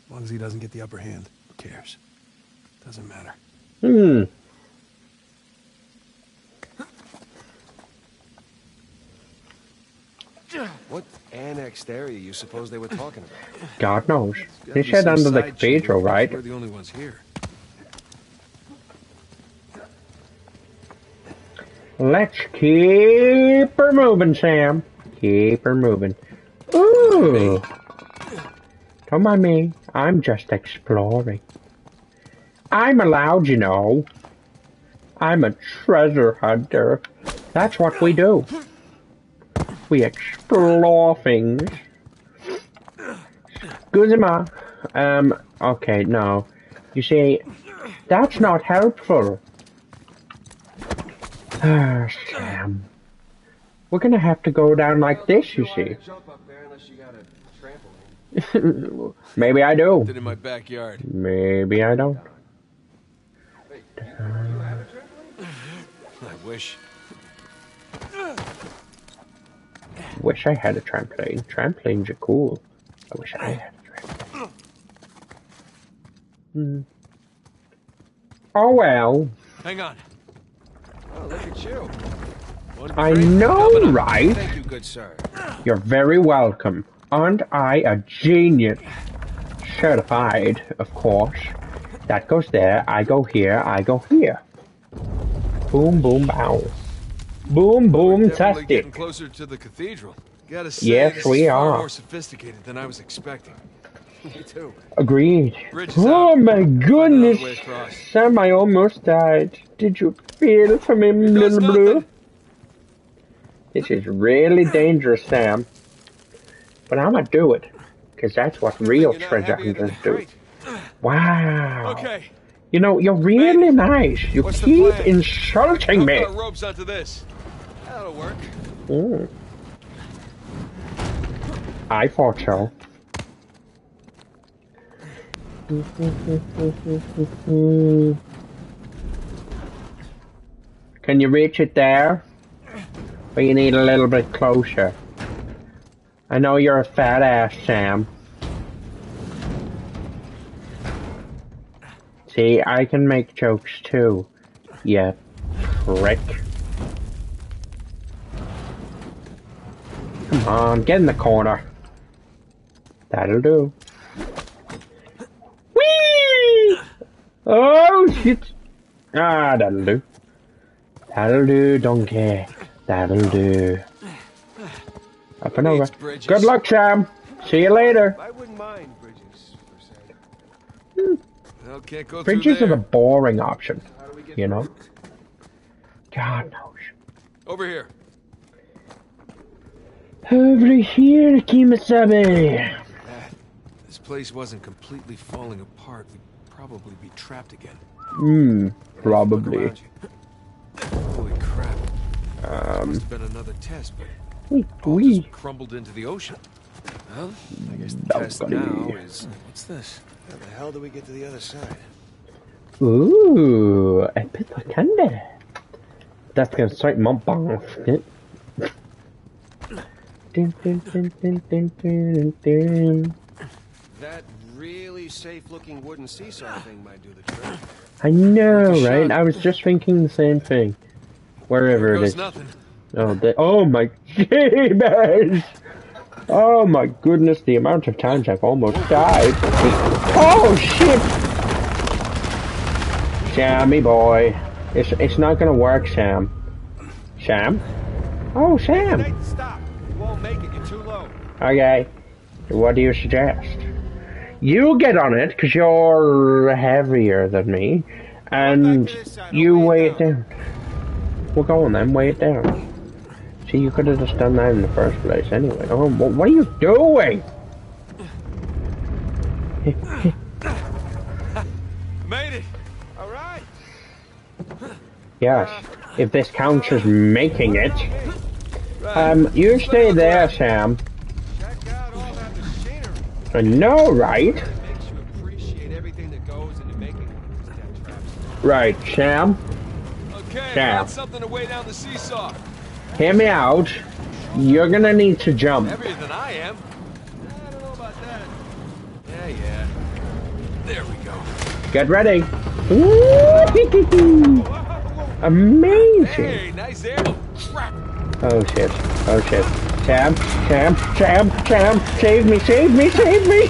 As long as he doesn't get the upper hand, who cares? Doesn't matter. Hmm. What area you suppose they were talking about? God knows. They said under the cathedral, right? We're the only ones here. Let's keep her moving, Sam. Keep her moving. Ooh. Don't mind me. I'm just exploring. I'm allowed, you know. I'm a treasure hunter. That's what we do. We explore things. Guzma. Um, okay, no. You see, that's not helpful. Ah, Sam. We're gonna have to go down like this, you see. Jump up there unless you got a trampoline. Maybe I do. In my backyard. Maybe I don't. I wish. Wish I had a trampoline. Trampolines are cool. I wish I had a trampoline. Hmm. Oh well. Hang on. Oh, look at you. I know, governor. right? Thank you, good sir. You're very welcome. Aren't I a genius? Certified, of course. That goes there, I go here, I go here. Boom, boom, bow. Boom, boom, Definitely getting closer to the cathedral. Gotta say, Yes, we are. more sophisticated than I was expecting. Me too. Agreed. Bridge is Oh out. my goodness. another way across. Sam, I almost died. Did you feel for me, little blue? This is really dangerous, Sam. But I'm gonna do it. Because that's what real treasure hunters do. Wow. Okay. You know, you're really nice. You What's keep insulting me. our ropes onto this. That'll work. Mm. I thought so. Can you reach it there? Or you need a little bit closer? I know you're a fat ass, Sam. See, I can make jokes too. Yeah, prick. Come on, get in the corner. That'll do. Whee! Oh shit! Ah, that'll do. That'll do, donkey. That'll do. Up and over. Good luck, Sam. See you later. I wouldn't mind bridges, per se. Go Bridges are the boring option, How do we get you know. God knows. Over here. Over here, Kimasabi. This place wasn't completely falling apart. We'd probably be trapped again. Hmm, probably. around you. Holy crap. Um, Must have been another test, but wait, we. just crumbled into the ocean. Well, I guess the Balcony. test now is... What's this? How the hell do we get to the other side? Ooh, a bit of candy. That's gonna start my basket. Dun, dun, dun. That really safe-looking wooden seesaw thing might do the trick. I know, right? I was just thinking the same thing. Wherever Here it is. nothing. Oh, oh my jeebus! Oh my goodness, the amount of times I've almost oh. died. Oh shit! Sammy boy. It's, it's not gonna work, Sam. Sam? Oh, Sam! Nate, stop! You won't make it. You're too low. Okay. What do you suggest? You get on it, because you're heavier than me, and to this side, you weigh it down. Well, go on then, weigh it down. See, you could have just done that in the first place anyway. Oh, what are you doing? Made it! All right. Yes, if this counts as making it. Um, you stay there, Sam. Check out all that machinery. I know, right? Makes you appreciate everything that goes into making these death traps. Right, Sam. Okay, Sam. something to weigh down the seesaw. Hear me out. You're gonna need to jump. Heavier than I am. I don't know about that. Yeah, yeah. There we go. Get ready. Amazing. Hey, nice. Crap. Oh shit. Oh shit. Sam, Sam, Sam, Sam, save me, save me, save me!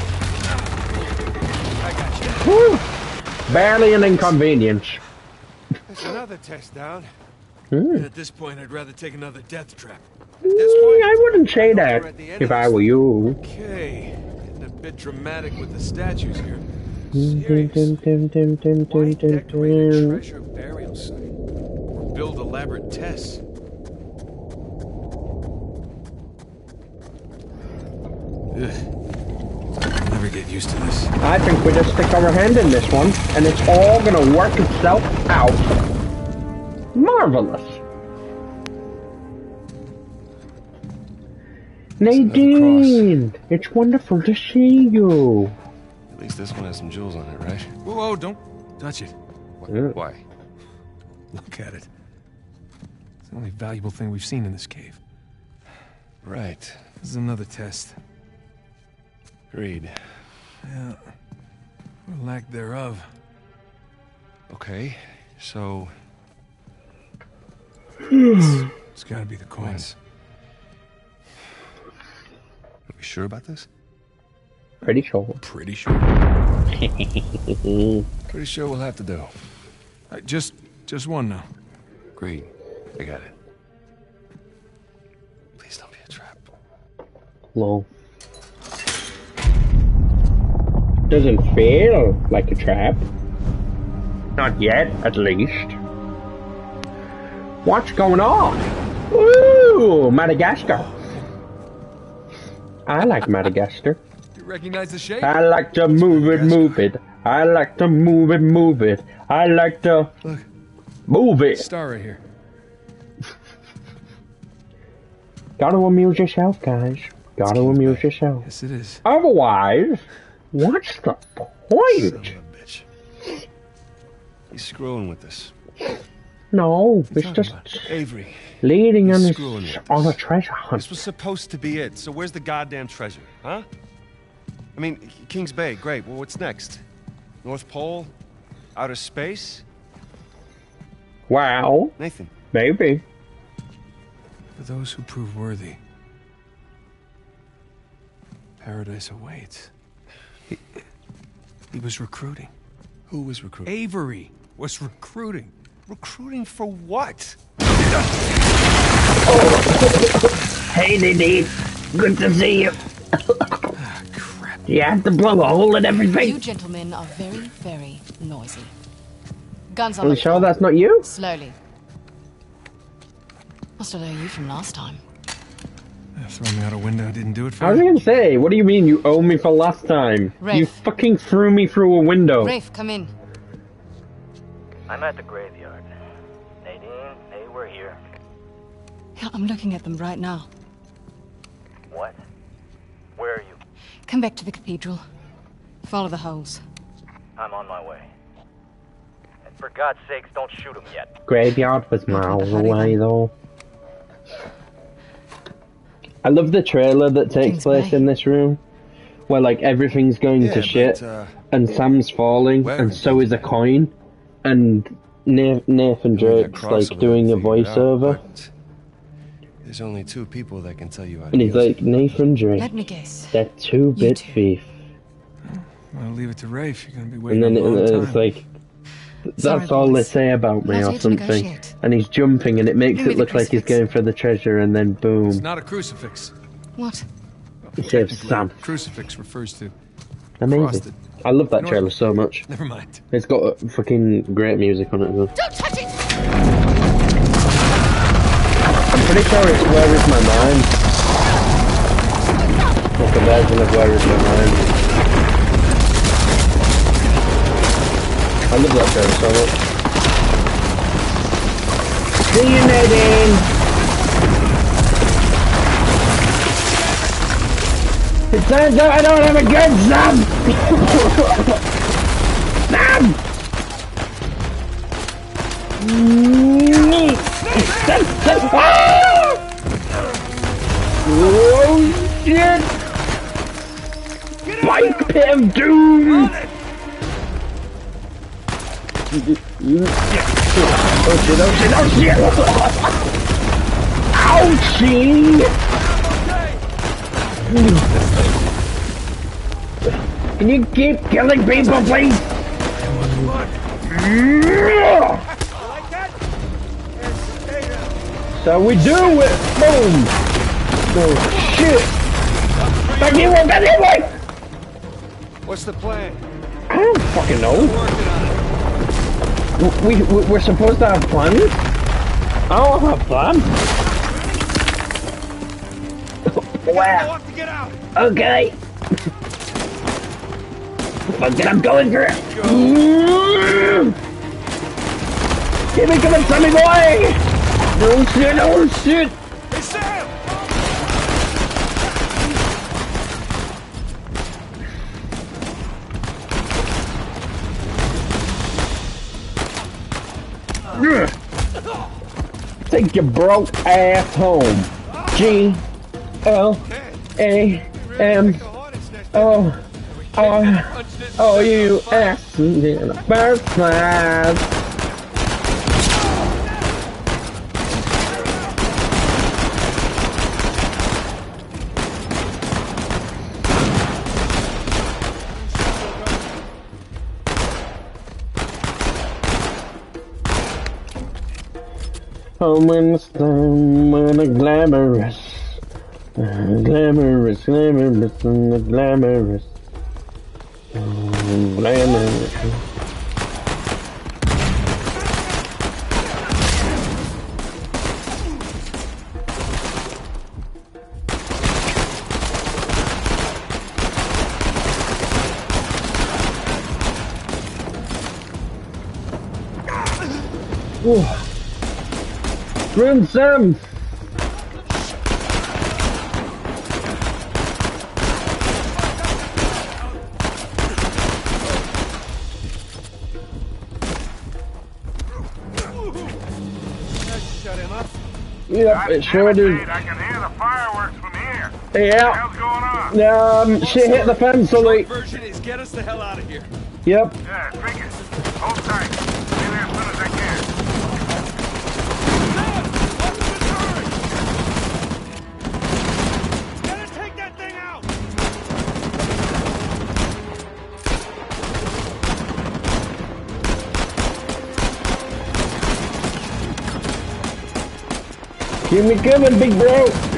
I got you. Whew. Barely an inconvenience. There's another test down. Hmm. At this point, I'd rather take another death trap. At this point, I wouldn't say that we're at the end if I were you. Okay, getting a bit dramatic with the statues here. Dun, Serious. dun, dun, dun, dun, Why decorate a treasure burial site? Or build elaborate tests? Ugh. I'll never get used to this. I think we just stick our hand in this one, and it's all gonna work itself out. Marvelous. Nadine, it's wonderful to see you. At least this one has some jewels on it, right? Whoa, whoa, don't touch it. Yeah. Why? Look at it. It's the only valuable thing we've seen in this cave. Right. This is another test. Agreed. Yeah. Or lack thereof. Okay, so It's gotta be the coins. are we sure about this? Pretty sure. Pretty sure. Pretty sure we'll have to do. Uh, just, just one now. Agreed. I got it. Please don't be a trap. Lol. Doesn't feel like a trap. Not yet, at least. What's going on? Ooh, Madagascar. I like Madagascar. You recognize the shape? I like to move it, move it. I like to move it, move it. I like to Look. move it. Star right here. Gotta amuse yourself, guys. Gotta amuse yourself. Yes, it is. Otherwise, what's the point? a bitch. He's screwing with us. No, it's talking just? Avery. leading on, his, on a treasure hunt. This was supposed to be it. So where's the goddamn treasure, huh? I mean, Kings Bay, great. Well, what's next? North Pole? Outer space? Wow, Nathan, maybe. For those who prove worthy, paradise awaits. He, he was recruiting. who was recruiting? Avery was recruiting. Recruiting for what? Hey, Dee Good to see you. you have to blow a hole in everything. You gentlemen are very, very noisy. Guns on Are you the sure that's not you? Slowly. Must have known you from last time. Yeah, Throw me out a window didn't do it for I was you. gonna say, what do you mean you owe me for last time? You fucking threw me through a window. Rafe, come in. I'm at the graveyard. Nadine, hey, we're here. Yeah, I'm looking at them right now. What? Where are you? Come back to the cathedral. Follow the holes. I'm on my way. And for God's sakes, don't shoot him yet. Graveyard was miles away, then. though. I love the trailer that takes King's place Bay. in this room, where like everything's going Yeah, to but, shit, uh, and Sam's falling, and so is a coin, and Na- Nathan I mean, that Drake's like doing a figured out, voiceover, There's only two people that can tell you how to and he's use like, Nathan Drake, Let me guess. that two-bit two. thief, I'll leave it to Rafe. You're gonna be and waiting then a long it, time. it's like. Sorry, That's all they say about me, or something. And he's jumping, and it makes Bring it look like he's going for the treasure, and then boom. It's boom, not a crucifix. What? he saves Sam. Crucifix refers to. Amazing. Frosted. I love that trailer so much. Never mind. It's got uh, fucking great music on it as well. Don't touch it! I'm pretty sure it's Where Is My Mind. Like a version of Where Is My Mind. I love that trailer so. See you, Nadine! It turns out I don't have a gun, Sam! Sam! Oh shit! Bike pit of doom! Oh shit, oh shit, oh shit! Ouchie! Can you keep killing people, please? So we do it! Boom! Oh shit! Back way, back way! What's the plan? I don't fucking know. On. We, we, we're supposed to have fun? I don't have plans. wow. have to get out. Okay. Fuck it, I'm going for it. Keep it coming, Sammy boy! No shit, no shit! Take your broke ass home. G L A M O R O U S first class. Home in sun with a glamorous, glamorous, glamorous, and the glamorous, glamorous. Ooh. Grim Sam! Shut him. Yep, it sure did. I can hear the fireworks from here. Yeah. What's going on? Um, shit hit the fan, Sully. Version is get us the hell out of here. Yep. Yeah, Keep me coming, big bro.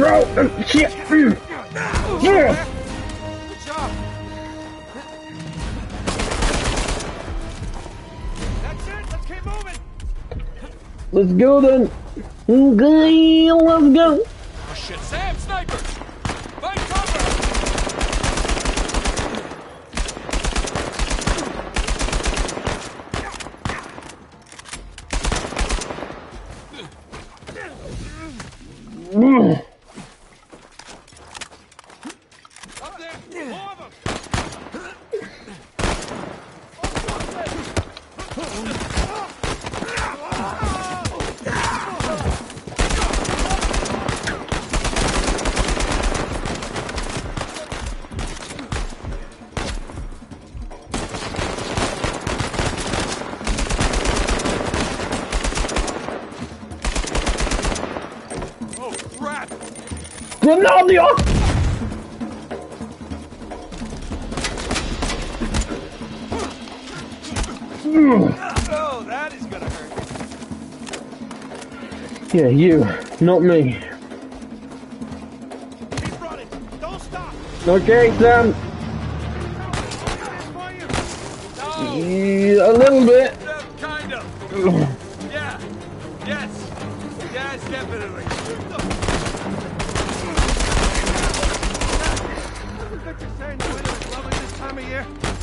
Bro. Uh, Shit. Mm. Yeah. Good job. That's it. Let's keep moving. Let's go then. Okay, let's go. Yeah, you, not me. Okay, Sam. Yeah, a little bit. Kind of. Yeah. Yes. Yes, definitely.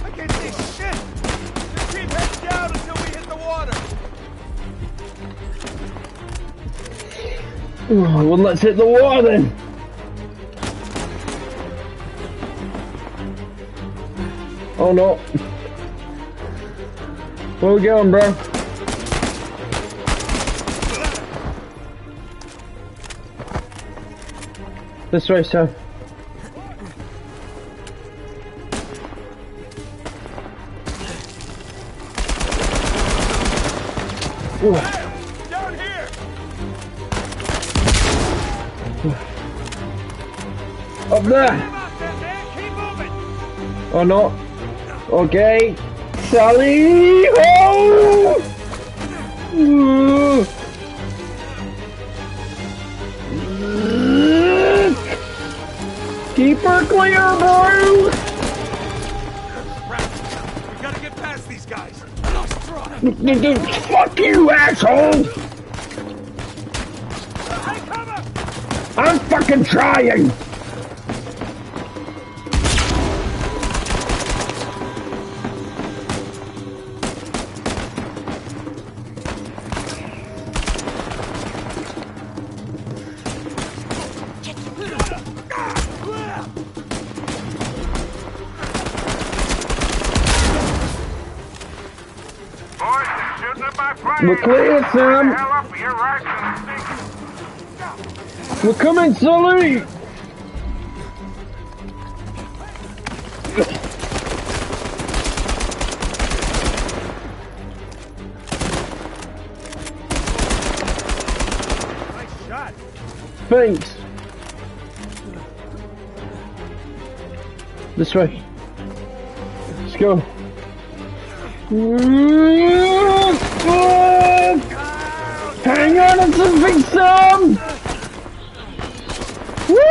I can't see shit. Just keep heading down until we hit the water. Well, let's hit the water then. Oh no. Where we going, bro? This way, Sam. Ooh. There! Keep moving. Oh no. Okay. Sally! Oh! Keep her clear, bro! We gotta get past these guys. Fuck you, asshole! I'm fucking trying! To the We're coming, Sully! Nice shot. Thanks. This way. Let's go. Mm-hmm. Fuck! Hang on, it's a big sum! Woo!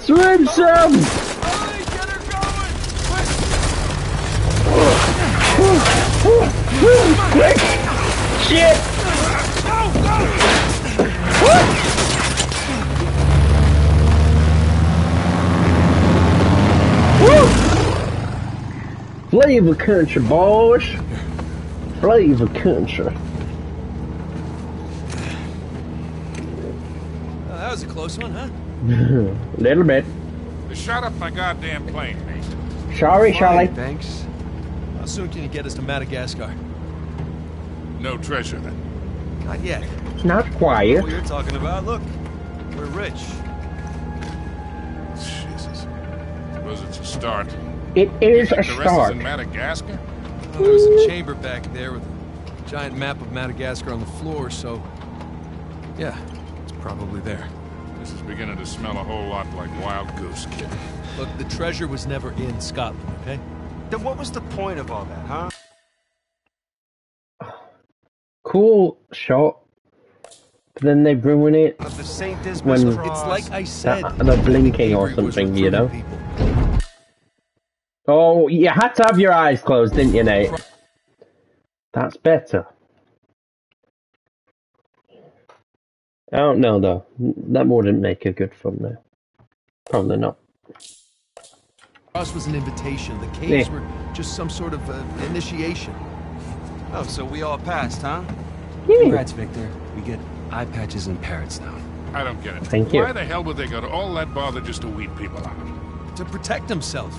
Swim some! Quick! Shit! Woo! Flavor country, boys. Flavor country. Oh, that was a close one, huh? Little bit. Shut up my goddamn plane, mate. Sorry, Charlie. Thanks. How soon can you get us to Madagascar? No treasure, then. Not yet. Not quiet. What you're talking about? Look, we're rich. Jesus. Suppose it's a start. It is a think the rest is in Madagascar? Well, there was a chamber back there with a giant map of Madagascar on the floor, so yeah, it's probably there. This is beginning to smell a whole lot like Wild Goose Kid. Look, the treasure was never in Scotland, okay? Then what was the point of all that, huh? Cool shot. But then they ruin it. Of the St. When- It's like I said. Uh, the blinking or something, you know? people. Oh, you had to have your eyes closed, didn't you, Nate? That's better. I don't know, though. That wouldn't make a good thumbnail. Probably not. Cross was an invitation. The caves Yeah. were just some sort of uh, initiation. Oh, so we all passed, huh? Yeah. Congrats, Victor. We get eye patches and parrots now. I don't get it. Thank you. Why the hell would they go to all that bother just to weed people out? To protect himself.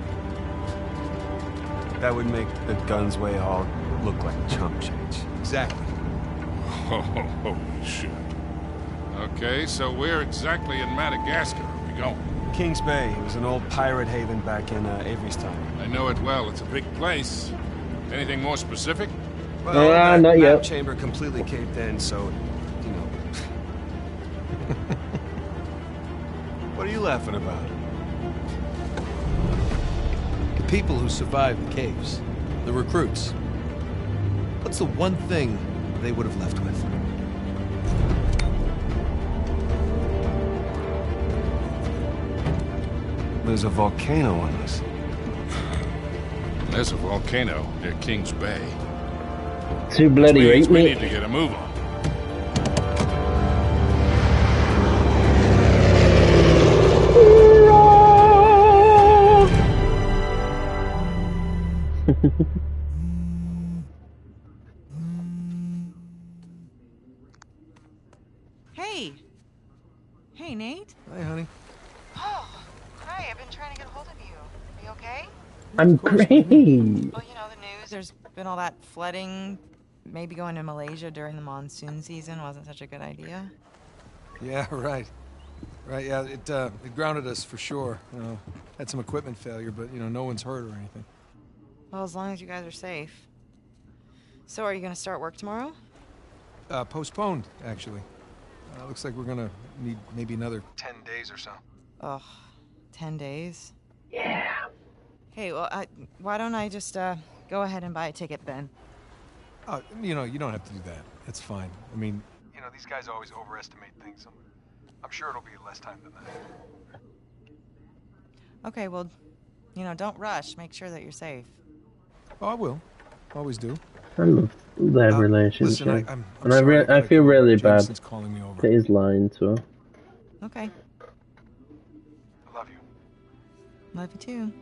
That would make the Gunsway haul look like chump change. Exactly. Oh, holy shit. Okay, so where exactly in Madagascar are we going? Kings Bay. It was an old pirate haven back in uh, Avery's time. I know it well. It's a big place. Anything more specific? Well, Uh, that not map yet. chamber completely caved in, so, you know. what are you laughing about? People who survived the caves, the recruits. What's the one thing they would have left with? There's a volcano on us. There's a volcano near Kings Bay. Too bloody Means right, we need to get a move on. Hey. Hey, Nate. Hi, honey. Oh, hi. I've been trying to get a hold of you. Are you okay? I'm great. Well, you know the news. There's been all that flooding. Maybe going to Malaysia during the monsoon season wasn't such a good idea. Yeah, right. Right, yeah, it, uh, it grounded us for sure. You know, had some equipment failure, but, you know, no one's hurt or anything. Well, as long as you guys are safe. So, are you going to start work tomorrow? Uh, postponed, actually. Uh, looks like we're gonna need maybe another 10 days or so. Ugh, 10 days. Yeah. Hey, well, I, why don't I just uh, go ahead and buy a ticket then? Uh, you know, you don't have to do that. That's fine. I mean, you know, these guys always overestimate things. I'm, I'm sure it'll be less time than that. Okay, well, you know, don't rush. Make sure that you're safe. Oh, I will. Always do. I love their Uh, relationship, listen, I- I'm- I'm and I, re- I I feel go. really bad calling me over. that he's lying to her. Okay. I love you. Love you too.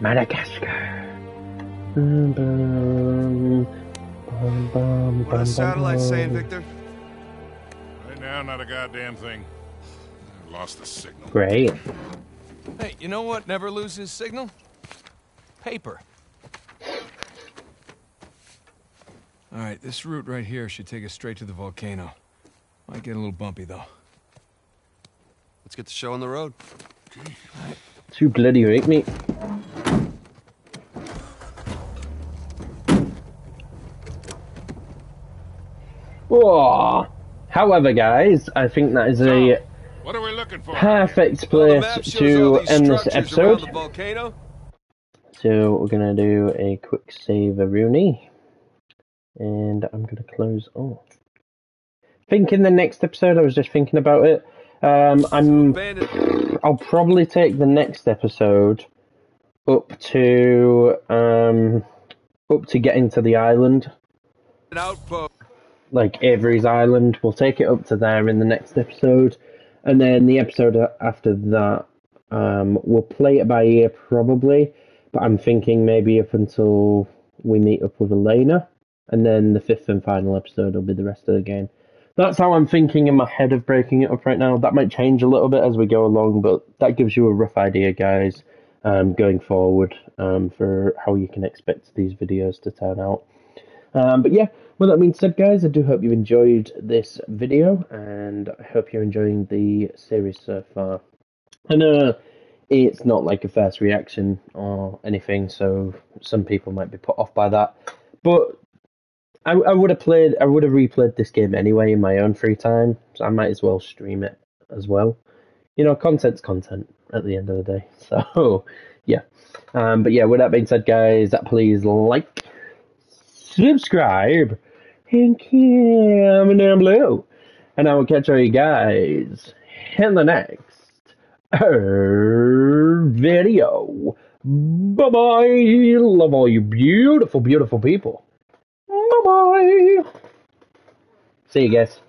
Madagascar. Bum, What are bum, satellites bum. saying, Victor? Right now, not a goddamn thing. I lost the signal. Great. Hey, you know what never loses signal? Paper. All right, this route right here should take us straight to the volcano. Might get a little bumpy, though. Let's get the show on the road. Too bloody right, mate. Oh. However, guys, I think that is a What are we looking for? perfect Well, place map shows all to end this episode. So we're gonna do a quick save a Rooney, and I'm gonna close off. Thinking in the next episode, I was just thinking about it. Um, I'm. I'll probably take the next episode up to um up to getting to the island, An outpost. Like Avery's Island. We'll take it up to there in the next episode, and then the episode after that, um, we'll play it by ear probably. But I'm thinking maybe up until we meet up with Elena, and then the fifth and final episode will be the rest of the game. That's how I'm thinking in my head of breaking it up right now. That might change a little bit as we go along, but that gives you a rough idea, guys, um, going forward um, for how you can expect these videos to turn out. Um, but yeah, with that being said, guys, I do hope you've enjoyed this video, and I hope you're enjoying the series so far. I know it's not like a first reaction or anything, so some people might be put off by that. But I, I would have played, I would have replayed this game anyway in my own free time, so I might as well stream it as well. You know, content's content at the end of the day. So, yeah. Um, but yeah, with that being said, guys, that please like, subscribe, and comment down Blue. And I will catch all you guys in the next er, video. Bye bye. Love all you beautiful, beautiful people. Bye bye. See you guys.